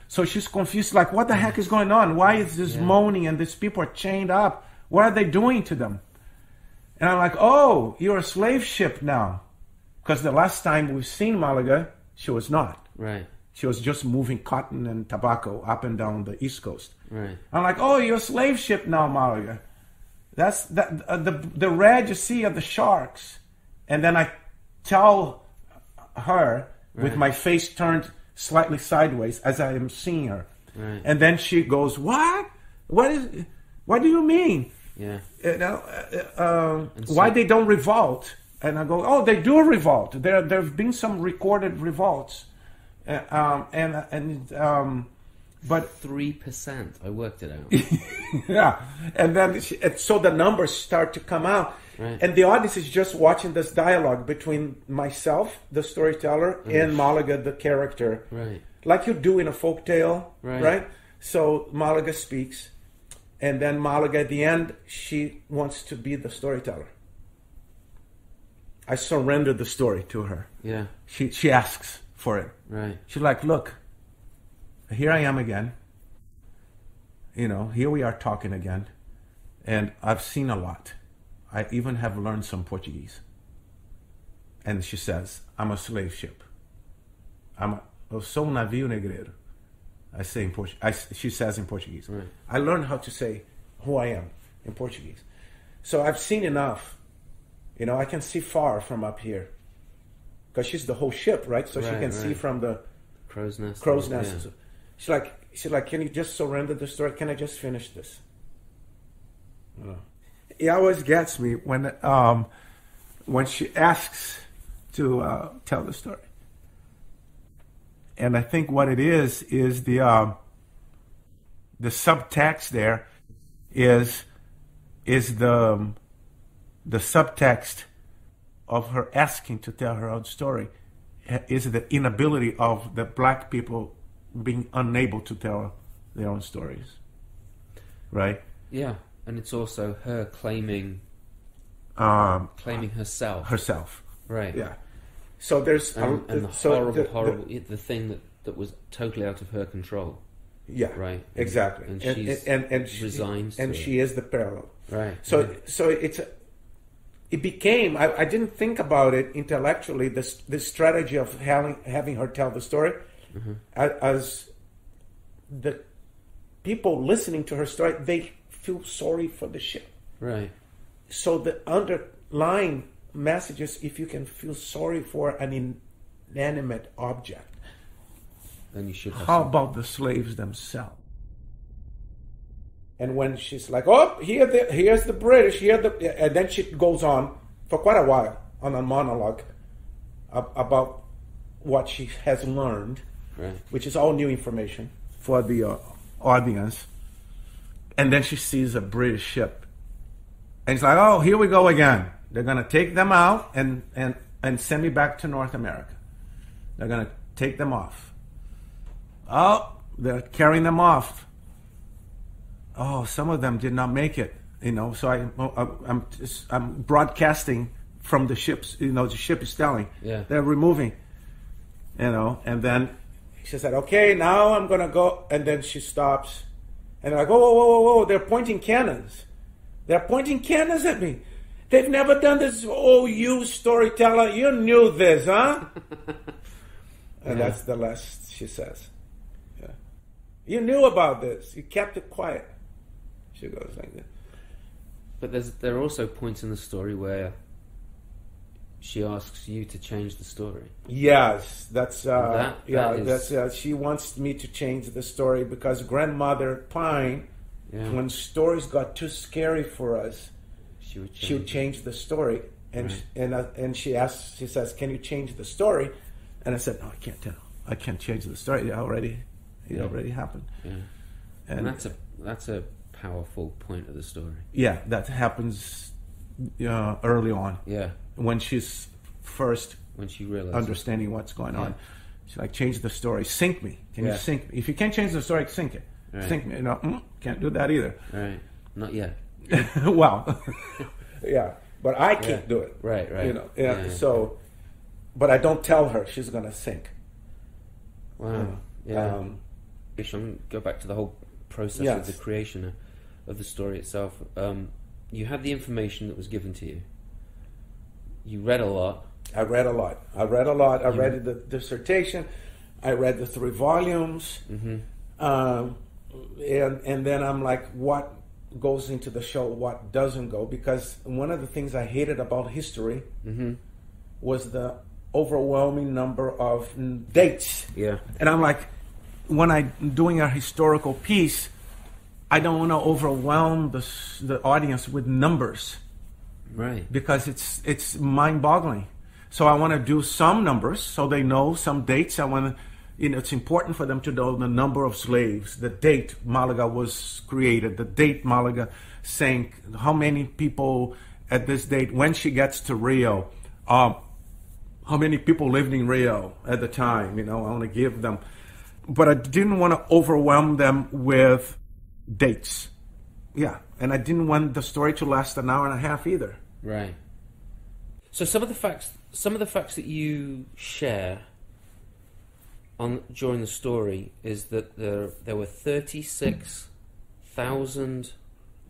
So she's confused, like, what the heck is going on? Why is this moaning and these people are chained up? What are they doing to them? And I'm like, oh, you're a slave ship now. Because the last time we've seen Malaga, she was not. Right. She was just moving cotton and tobacco up and down the East Coast. Right. I'm like, oh, you're a slave ship now, Malaga. That's that uh, the the red you see are the sharks, and then I tell her with my face turned slightly sideways as I am seeing her, Right. and then she goes, "What? What is? What do you mean? Yeah. You know, uh, uh, And why they don't revolt?" And I go, "Oh, they do revolt. There there have been some recorded revolts, uh, um, and and um, but Three percent. I worked it out. yeah, and then she, and so the numbers start to come out, Right. and the audience is just watching this dialogue between myself, the storyteller, mm-hmm. and Malaga, the character, Right. like you do in a folk tale, Right. So Malaga speaks, and then Malaga at the end she wants to be the storyteller. I surrender the story to her. Yeah. She she asks for it. Right. She's like, look, here I am again. You know, here we are talking again. And I've seen a lot. I even have learned some Portuguese. And she says, I'm a slave ship. I'm a, eu sou um navio negreiro. I say in Portuguese. She says in Portuguese. Right. I learned how to say who I am in Portuguese. So I've seen enough. You know, I can see far from up here. Because she's the whole ship, right? So she Right, can see from the Crow's nest. crow's Yeah. She's like, she's like, can you just surrender the story? Can I just finish this? Know. It always gets me when um, when she asks to uh, tell the story, and I think what it is is the um, the subtext there is is the um, the subtext of her asking to tell her own story is the inability of the black people being unable to tell their own stories. Right? Yeah, and it's also her claiming Um, claiming herself. herself. right. Yeah. So there's And, and the so horrible, the- the- horrible, the thing that, that was totally out of her control. yeah. Right. Exactly. And and she's and, and she, resigns and she is the parallel. Right. So yeah. so it's a- it became I, I didn't think about it intellectually this this strategy of having having her tell the story Mm-hmm. as, as the people listening to her story they feel sorry for the ship. Right. So the underlying message is if you can feel sorry for an inanimate object, Then you should have how some- about the slaves themselves? And when she's like, "Oh, here, the, here's the British," here the, and then she goes on for quite a while on a monologue about what she has learned, Right. which is all new information for the uh, audience. And then she sees a British ship, and it's like, "Oh, here we go again. They're gonna take them out and and and send me back to North America. They're gonna take them off. Oh, they're carrying them off. Oh, some of them did not make it. You know, so I, I'm just, I'm broadcasting from the ships. You know, the ship is telling. Yeah. They're removing. You know, and then she said, "Okay, now I'm gonna go." And then she stops, and they're like, "Oh, whoa, whoa, whoa, whoa! They're pointing cannons. They're pointing cannons at me. They've never done this. Oh, you storyteller, you knew this, huh?" and Yeah. that's the last she says. Yeah. You knew about this. You kept it quiet. She goes like that. But there's there are also points in the story where she asks you to change the story. Yes, that's uh, That- yeah. that is- That's uh, she wants me to change the story because grandmother Pine, Yeah. when stories got too scary for us, She would change. she would change the story, and Right. and uh, and she asks, she says, "Can you change the story?" And I said, "No, I can't tell. I can't change the story. It already, it Yeah. already happened." Yeah. And, And that's a that's a powerful point of the story. yeah, that happens uh, early on Yeah. when she's first When she realizes. understanding what's going on. Yeah. She's like, change the story, sink me. Can Yeah. you sink me? If you can't change the story, sink it. Right. Sink me. No, mm, can't do that either. Right. Not yet. well, yeah, but I can't do it. Right, right. You know, yeah. so, but I don't tell her she's gonna sink. Wow. Yeah. Um, I'm go back to the whole process Yes. of the creation of the story itself. Um, you had the information that was given to you. You read a lot. I read a lot. I read a lot. I read the dissertation. I read the three volumes. Mm-hmm. Um, and and then I'm like, what goes into the show? What doesn't go? Because one of the things I hated about history Mm-hmm. was the overwhelming number of dates. Yeah. And I'm like, when I'm doing a historical piece, I don't want to overwhelm the the audience with numbers Right. because it's it's mind-boggling. So I want to do some numbers so they know some dates. I want to, you know, it's important for them to know the number of slaves, the date Malaga was created, the date Malaga sank, how many people at this date, when she gets to Rio, um, how many people lived in Rio at the time. You know, I want to give them, but I didn't want to overwhelm them with dates. Yeah, and I didn't want the story to last an hour and a half either. Right. So some of the facts, some of the facts that you share on during the story is that there there were thirty six thousand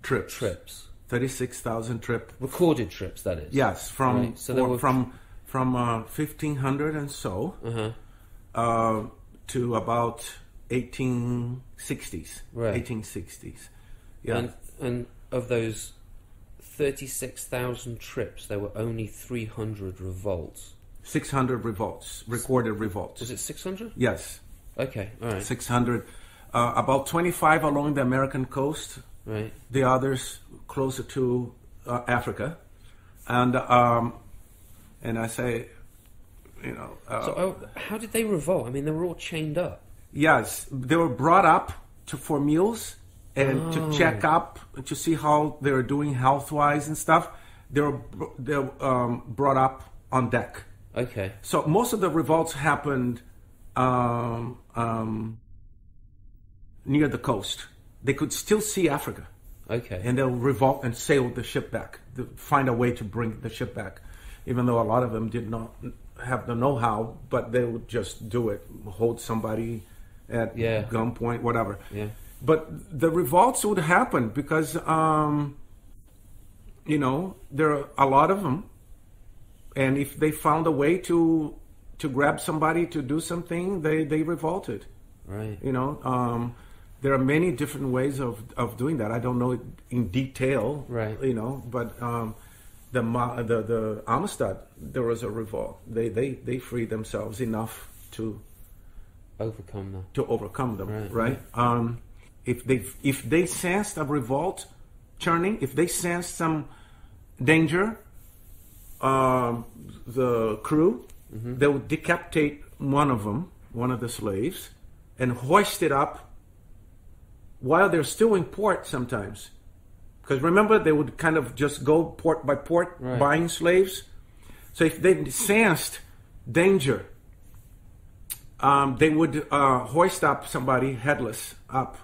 Trips. trips, Thirty-six thousand trip. recorded trips. That is. Yes, from Right, so there were- from from uh, fifteen hundred and so Uh huh. uh, to about eighteen sixties. Right. Eighteen sixties. Yeah. And and of those thirty six thousand trips, there were only three hundred revolts. Six hundred revolts, recorded revolts. Was it six hundred? Yes, Okay. All right. six hundred. Uh, about twenty-five along the American coast. Right. The others closer to uh, Africa, and um, and I say, you know, uh, So oh, how did they revolt? I mean, they were all chained up. Yes, they were brought up to for meals and Oh. to check up to see how they were doing health wise and stuff. they were they were um, brought up on deck. Okay. So most of the revolts happened um, um, near the coast. They could still see Africa, Okay. and they'll revolt and sail the ship back, to find a way to bring the ship back. Even though a lot of them did not have the know-how, but they would just do it, hold somebody at Yeah. gunpoint, whatever. yeah. But the revolts would happen because, um, you know, there are a lot of them, and if they found a way to to grab somebody to do something, they they revolted. Right. You know, um, there are many different ways of of doing that. I don't know it in detail, Right. You know, but um, the the the Amistad, there was a revolt. They they they freed themselves enough to Overcome that. to overcome them, Right, right? Um, if they if they sensed a revolt churning, if they sensed some danger, um, the crew they would decapitate one of them, one of the slaves, and hoist it up while they're still in port. Sometimes, because remember they would kind of just go port by port Right. buying slaves. So if they sensed danger, um, they would uh, hoist up somebody headless up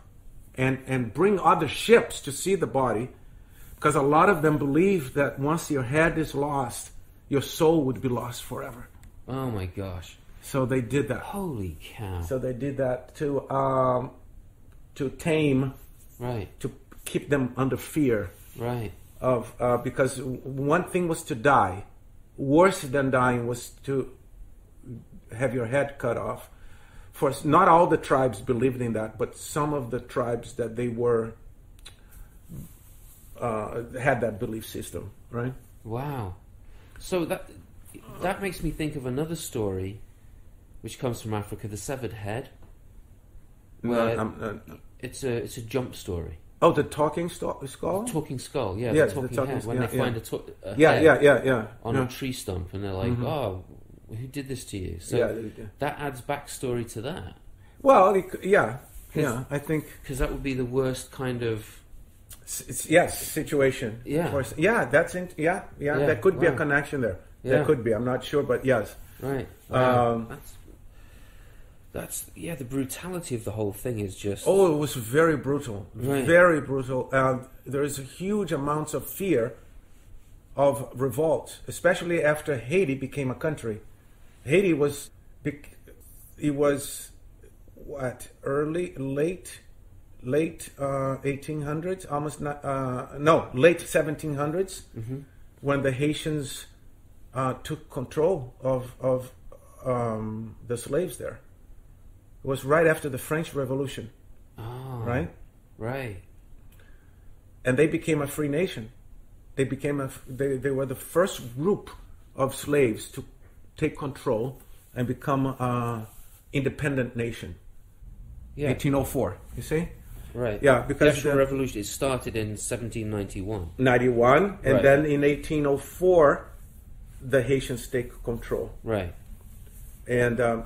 and, and bring other ships to see the body because a lot of them believe that once your head is lost, your soul would be lost forever. Oh my gosh. So they did that. Holy cow. So they did that to um, to tame, right. to keep them under fear Right. of uh, because one thing was to die, worse than dying was to have your head cut off. For not all the tribes believed in that, but some of the tribes that they were uh, had that belief system, right? Wow. So that that makes me think of another story, which comes from Africa, the severed head. Well, No, uh, It's a it's a jump story. oh, the talking sto- skull. Talking skull, yeah, Yeah, the the talking, talking- head. When yeah, they yeah. find a, to- a yeah, yeah, yeah, yeah. on a tree stump, and they're like, "Oh, who did this to you?" So Yeah, that adds backstory to that Well, yeah, yeah. I think because that would be the worst kind of it's, yes, situation. Yeah. Of course. Yeah, that's in, yeah, yeah, Yeah, There could be a connection there. Yeah. There could be. I'm not sure, but yes. right. Wow. Um, that's that's yeah. The brutality of the whole thing is just Oh, it was very brutal. Right. Very brutal. And there is a huge amounts of fear of revolt, especially after Haiti became a country. Haiti was, it was what early, late, late uh, 1800s, almost not, uh, no, late 1700s, when the Haitians uh, took control of of um, the slaves there. It was right after the French Revolution oh, right? right. And they became a free nation. They became a they, they were the first group of slaves to take control and become a independent nation. Yeah, 1804. You see, right. Yeah, the because actual the- revolution it started in 1791. 91, and Right. then in 1804, the Haitians take control. Right. And um,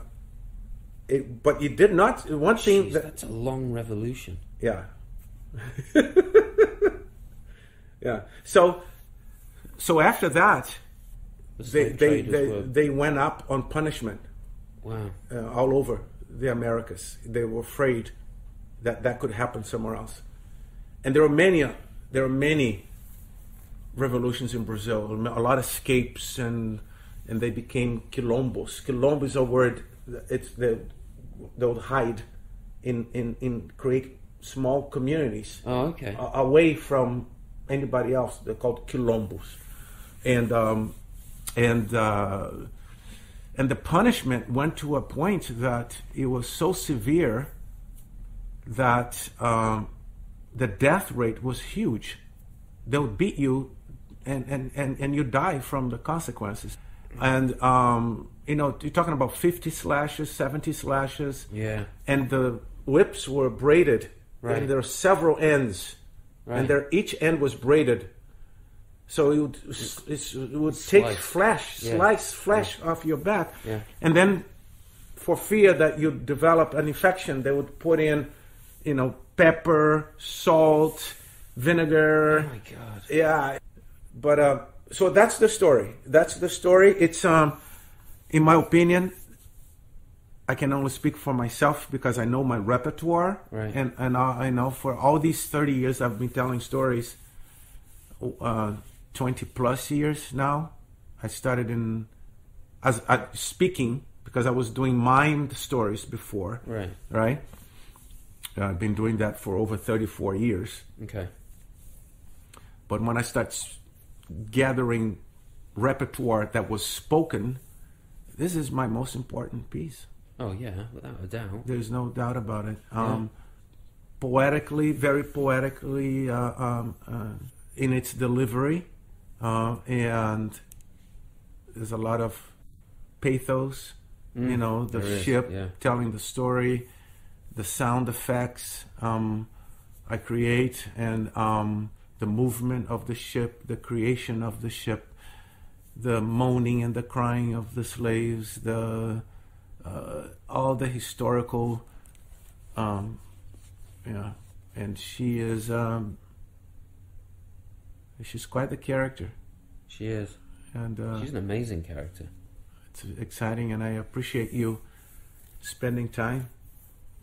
it, but it did not. One thing that that's a long revolution. Yeah. yeah. So, so after that, The they they they, were they went up on punishment wow. uh, all over the Americas. They were afraid that that could happen somewhere else, and there are many there are many revolutions in Brazil. A lot of escapes and and they became quilombos. Quilombo is a word. It's the they would hide in in in create small communities Oh, okay. a- away from anybody else. They're called quilombos, and um, and uh, and the punishment went to a point that it was so severe that um, the death rate was huge. They would beat you, and and and, and you die from the consequences. And um, you know, you're talking about 50 slashes, 70 slashes yeah. and the whips were braided, Right. and there are several ends, Right. and there each end was braided. So it would, it's, it would take Slice. flesh, Yeah. slice flesh off your back, Yeah. and then for fear that you develop an infection, they would put in, you know, pepper, salt, vinegar. Oh my god. Yeah, but uh, so that's the story. That's the story. It's um, in my opinion, I can only speak for myself because I know my repertoire, Right. and and I I know for all these thirty years I've been telling stories. Uh, twenty plus years now. I started in as uh, speaking because I was doing mimed stories before, Right. right? I've been doing that for over thirty four years. Okay. But when I start gathering repertoire that was spoken, this is my most important piece. Oh yeah, without a doubt. There's no doubt about it. Um, Poetically, very poetically, uh, um, uh, in its delivery, uh, and there's a lot of pathos. you know, the there is, ship yeah. telling the story, the sound effects um, I create, and um, the movement of the ship, the creation of the ship, the moaning and the crying of the slaves, the uh, all the historical, um, yeah, and she is, um, she's quite the character, She is. and uh, She's an amazing character. it's exciting, and I appreciate you spending time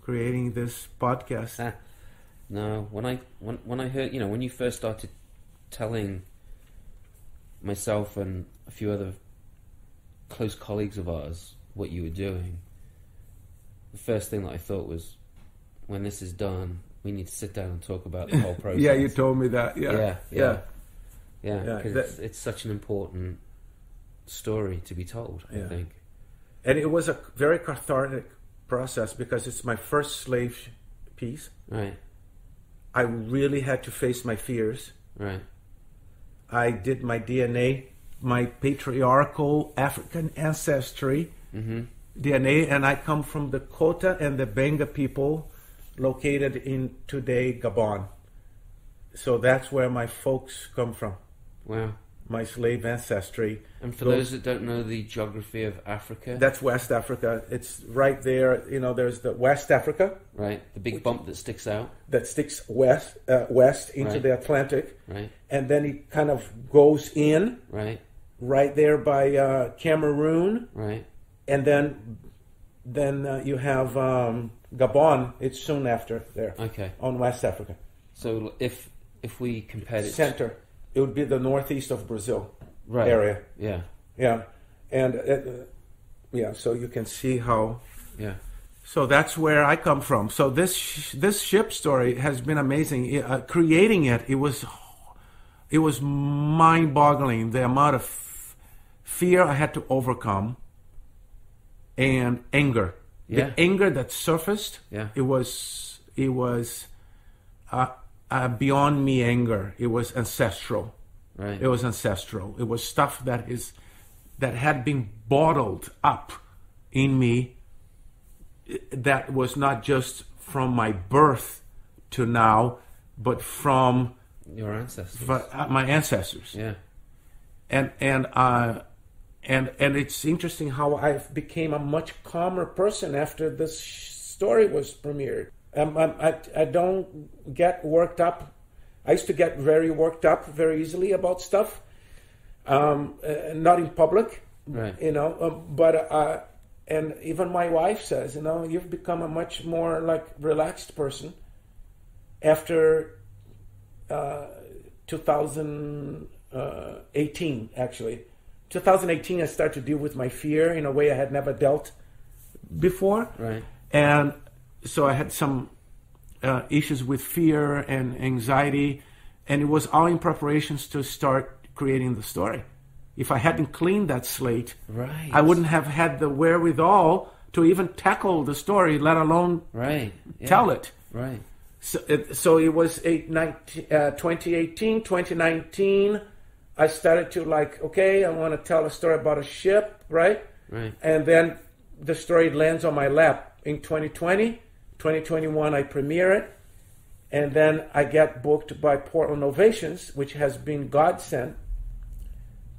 creating this podcast. Ah, no, when I when when I heard, you know, when you first started telling myself and a few other close colleagues of ours what you were doing, the first thing that I thought was, when this is done, we need to sit down and talk about the whole process. Yeah, you told me that. Yeah, yeah, yeah, yeah. Yeah, 'cause that- it's, it's such an important story to be told. I think. And it was a very cathartic process because it's my first slave piece. Right, I really had to face my fears. right, I did my DNA, my patriarchal African ancestry mm-hmm. DNA, and I come from the Kota and the Benga people located in today Gabon. So that's where my folks come from, Wow. my slave ancestry. And for Those- those that don't know the geography of Africa, That's West Africa. It's right there. You know, there's the West Africa right, the big bump that sticks out, that sticks west uh, west into Right. the Atlantic, right, and then it kind of goes in right, right there by uh, Cameroon, right, and then then uh, you have um, Gabon. It's soon after there okay. on West Africa So if if we compared it, center. It would be the northeast of Brazil right, area. yeah, Yeah, and uh, uh, yeah, so you can see how. yeah, So that's where I come from. So this sh- this ship story has been amazing. It- uh, creating it, it was it was mind-boggling the amount of fear I had to overcome and anger. Yeah. The anger that surfaced. Yeah. It was it was uh, uh, beyond me anger. It was ancestral. right, It was ancestral. It was stuff that is that had been bottled up in me that was not just from my birth to now, but from your ancestors, f- uh, my ancestors. yeah, And and uh, and and it's interesting how I became a much calmer person after this sh- story was premiered. Um, I, I I don't get worked up. I used to get very worked up very easily about stuff, um, uh, not in public, right, you know. Um, but uh, and even my wife says, you know, you've become a much more like relaxed person after uh, 2018. Actually, 2018, I started to deal with my fear in a way I had never dealt before, right, and so I had some uh, issues with fear and anxiety, and it was all in preparations to start creating the story. If I hadn't cleaned that slate, right, I wouldn't have had the wherewithal to even tackle the story, let alone right, yeah, tell it. right, So it, so it was eight, 19, uh, 2018, 2019. I started to like, okay, I want to tell a story about a ship, right? right, And then the story lands on my lap in 2020. 2021, I premiere it. And then I get booked by Portland Ovations, which has been godsend.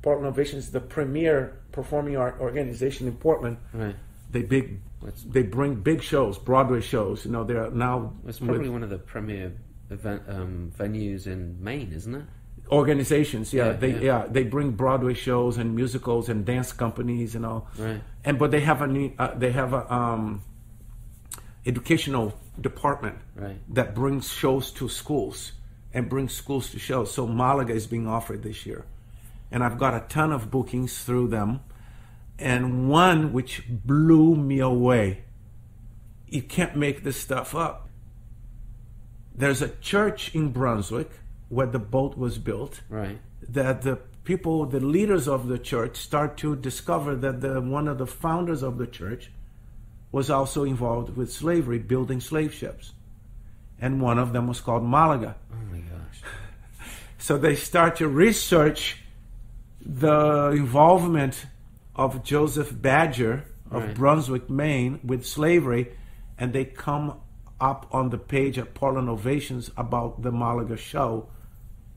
Portland Ovations is the premier performing art organization in Portland. right. They big, That's- they bring big shows, Broadway shows. You know, they're now It's with- probably one of the premier event um, venues in Maine, isn't it? organizations yeah, Yeah, they yeah. yeah. they bring broadway shows and musicals and dance companies and all Right. and but they have a uh, they have a um, educational department Right. that brings shows to schools and brings schools to shows. So malaga is being offered this year. And i've got a ton of bookings through them. And one which blew me away. You can't make this stuff up. There's a church in brunswick where the boat was built Right. that the people, the leaders of the church, start to discover that the one of the founders of the church was also involved with slavery, building slave ships, and one of them was called Malaga. Oh my gosh. So they start to research the involvement of Joseph Badger of Right. Brunswick, Maine, with slavery, and they come up on the page at Portland Ovations about the Malaga show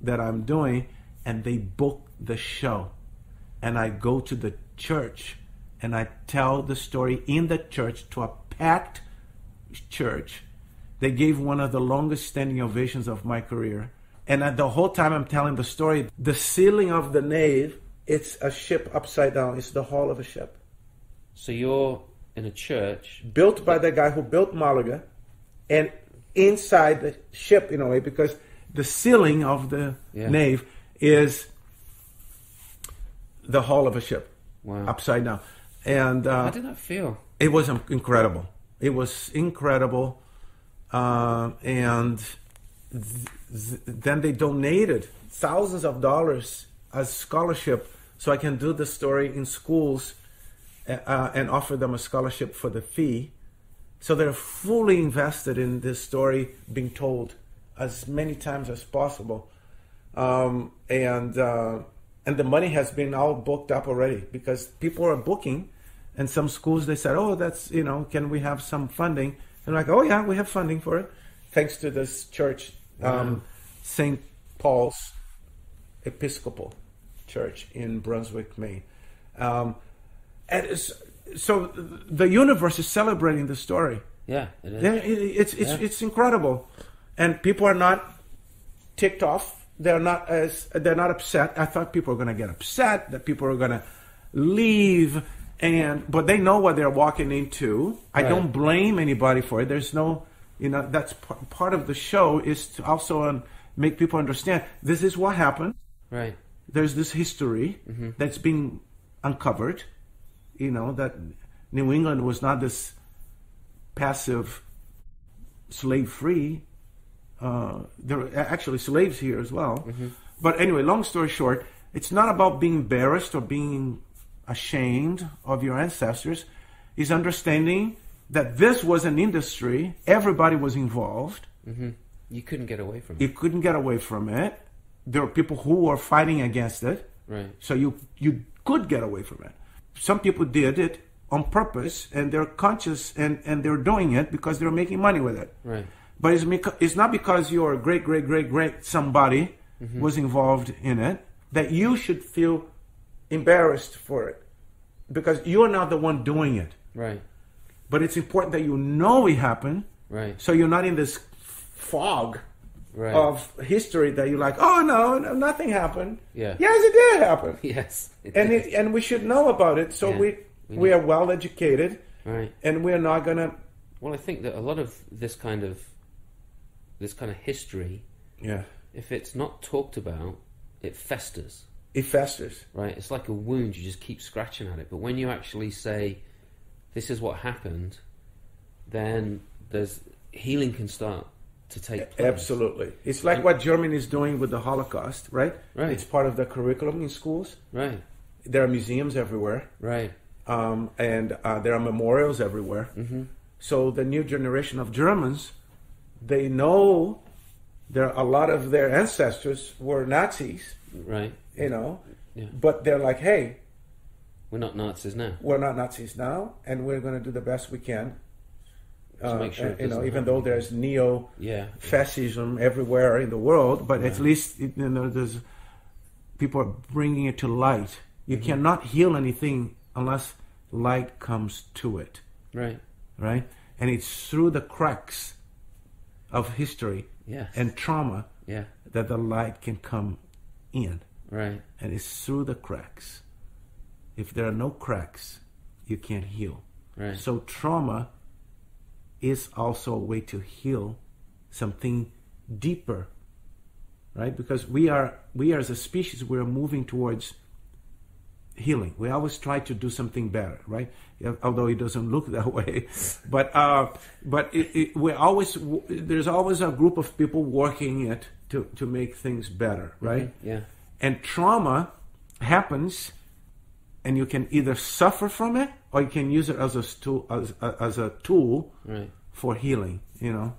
that I'm doing, and they book the show. And I go to the church and I tell the story in the church to a packed church. They gave one of the longest standing ovations of my career. And at the whole time I'm telling the story, the ceiling of the nave, it's a ship upside down. It's the hull of a ship. So you're in a church. Built by the guy who built Malaga. And inside the ship, in a way, because the ceiling of the Yeah. nave is the hull of a ship. Wow. Upside down. And uh, How did that feel? it was incredible. It was incredible, uh, and th- th- then they donated thousands of dollars as scholarship, so I can do the story in schools uh, and offer them a scholarship for the fee. So they're fully invested in this story being told as many times as possible, um, and uh, and the money has been all booked up already because people are booking, and some schools they said, oh, that's you know, can we have some funding? And like, oh yeah, we have funding for it, thanks to this church, um, St. Paul's Episcopal Church in Brunswick, Maine. Um, and so the universe is celebrating the story. Yeah, it is. Yeah, it, it's it's Yeah. it's incredible, and people are not ticked off. They're not as they're not upset. I thought people were going to get upset. That people are going to leave, and but they know what they're walking into. I Right. don't blame anybody for it. There's no, you know, that's p- part of the show is to also um, make people understand this is what happened Right. there's this history that's being uncovered you know that new england was not this passive slave free uh, there were actually slaves here as well but anyway long story short it's not about being embarrassed or being ashamed of your ancestors is understanding that this was an industry everybody was involved mm-hmm. You couldn't get away from it. you couldn't get away from it. There were people who were fighting against it. Right. So you you could get away from it. Some people did it on purpose and they're conscious and, and they're doing it because they're making money with it. Right. But it's, meca- it's not because your great great great great somebody mm-hmm. was involved in it that you should feel embarrassed for it because you're not the one doing it. Right. But it's important that you know it happened Right. so you're not in this fog Right. of history that you're like, oh no, no nothing happened. Yeah. Yes, it did happen. Yes. it And it, and we should know about it. So Yeah. we We we are well educated, Right. and we're not gonna. Well, I think that a lot of this kind of this kind of history, Yeah, if it's not talked about, it festers. It festers. Right. It's like a wound. You just keep scratching at it. But when you actually say, "This is what happened," then there's healing can start to take place. Absolutely, it's like what Germany is doing with the Holocaust, right? Right. It's part of the curriculum in schools. Right. There are museums everywhere, Right. um, and uh, there are memorials everywhere. Mm-hmm. So the new generation of Germans, they know there are a lot of their ancestors were Nazis, Right. You know, Yeah. but they're like, hey, We're not Nazis now. we're not Nazis now, and we're going to do the best we can. Uh, make sure you know, even happen though there's neo Yeah. fascism everywhere in the world, but at least you know there's people are bringing it to light. You Mm-hmm. cannot heal anything unless light comes to it, Right. right? And it's through the cracks of history Yes. and trauma Yeah. that the light can come in, Right. and it's through the cracks. If there are no cracks, you can't heal. Right. So trauma is also a way to heal something deeper, right? Because we are we are as a species we are moving towards healing. We always try to do something better, right? Although it doesn't look that way, but uh, but it, it, we always there's always a group of people working it to to make things better, right? Yeah. And trauma happens, and you can either suffer from it or you can use it as a tool as, as a tool Right. for healing. You know,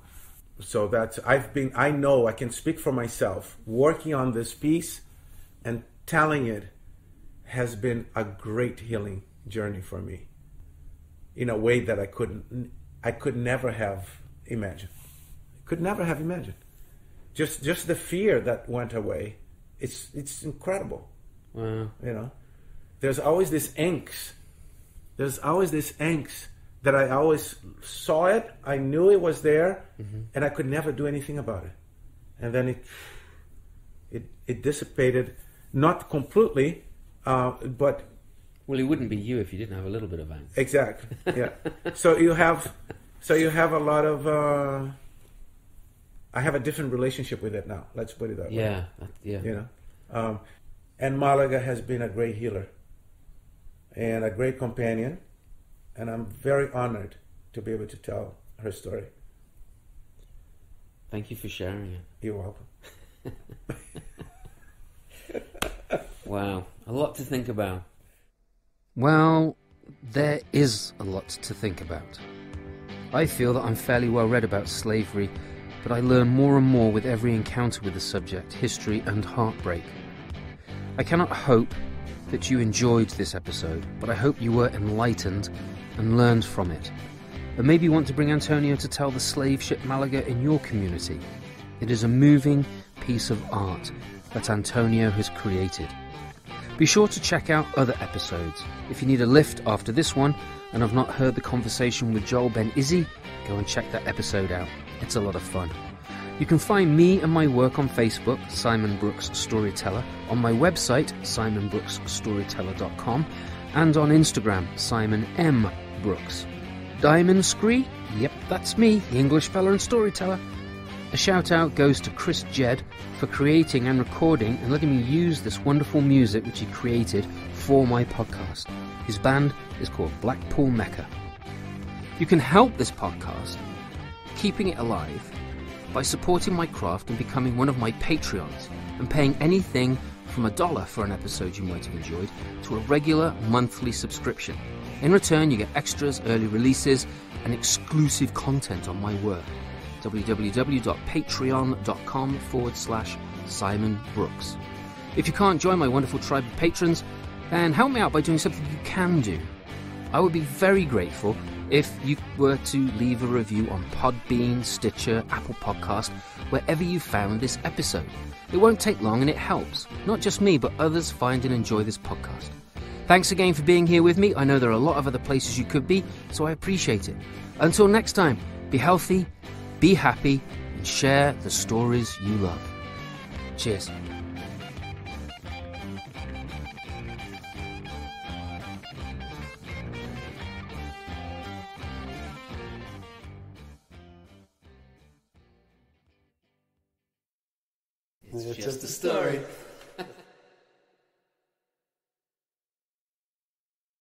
so that's I've been I know I can speak for myself. Working on this piece and telling it has been a great healing journey for me in a way that I couldn't I could never have imagined. Could never have imagined. Just just the fear that went away. It's it's incredible. Wow. You know, there's always this angst. There's always this angst that I always saw it. I knew it was there, and I could never do anything about it. And then it it it dissipated, not completely, uh, but Well, it wouldn't be you if you didn't have a little bit of angst. exactly. Yeah. so you have, so you have a lot of. Uh, I have a different relationship with it now. Let's put it that way. Yeah. yeah. you know. Um, and Malaga has been a great healer and a great companion, and I'm very honored to be able to tell her story. Thank you for sharing it. You're welcome. Wow. A lot to think about. Well, there is a lot to think about. I feel that I'm fairly well read about slavery, but I learn more and more with every encounter with the subject, history, and heartbreak. I cannot hope that you enjoyed this episode, but I hope you were enlightened and learned from it. And maybe you want to bring Antonio to tell the slave ship Malaga in your community. It is a moving piece of art that Antonio has created. Be sure to check out other episodes. If you need a lift after this one and have not heard the conversation with Joel Ben Izzy, go and check that episode out. It's a lot of fun. You can find me and my work on Facebook, Simon Brooks Storyteller, on my website, simonbrooksstoryteller.com, and on Instagram, Simon M. Brooks. Diamond Scree? Yep, that's me, the English fella and storyteller. A shout out goes to Chris Jed for creating and recording and letting me use this wonderful music which he created for my podcast. His band is called Blackpool Mecca. You can help this podcast, keeping it alive, by supporting my craft and becoming one of my Patreons and paying anything from a dollar for an episode you might have enjoyed to a regular monthly subscription. In return, you get extras, early releases, and exclusive content on my work www.patreon.com forward slash Simon Brooks. If you can't join my wonderful tribe of patrons, then help me out by doing something you can do. I would be very grateful if you were to leave a review on Podbean, Stitcher, Apple Podcast, wherever you found this episode. It won't take long and it helps, not just me, but others find and enjoy this podcast. Thanks again for being here with me. I know there are a lot of other places you could be, so I appreciate it. Until next time, be healthy, be happy, and share the stories you love. Cheers. It's just a story.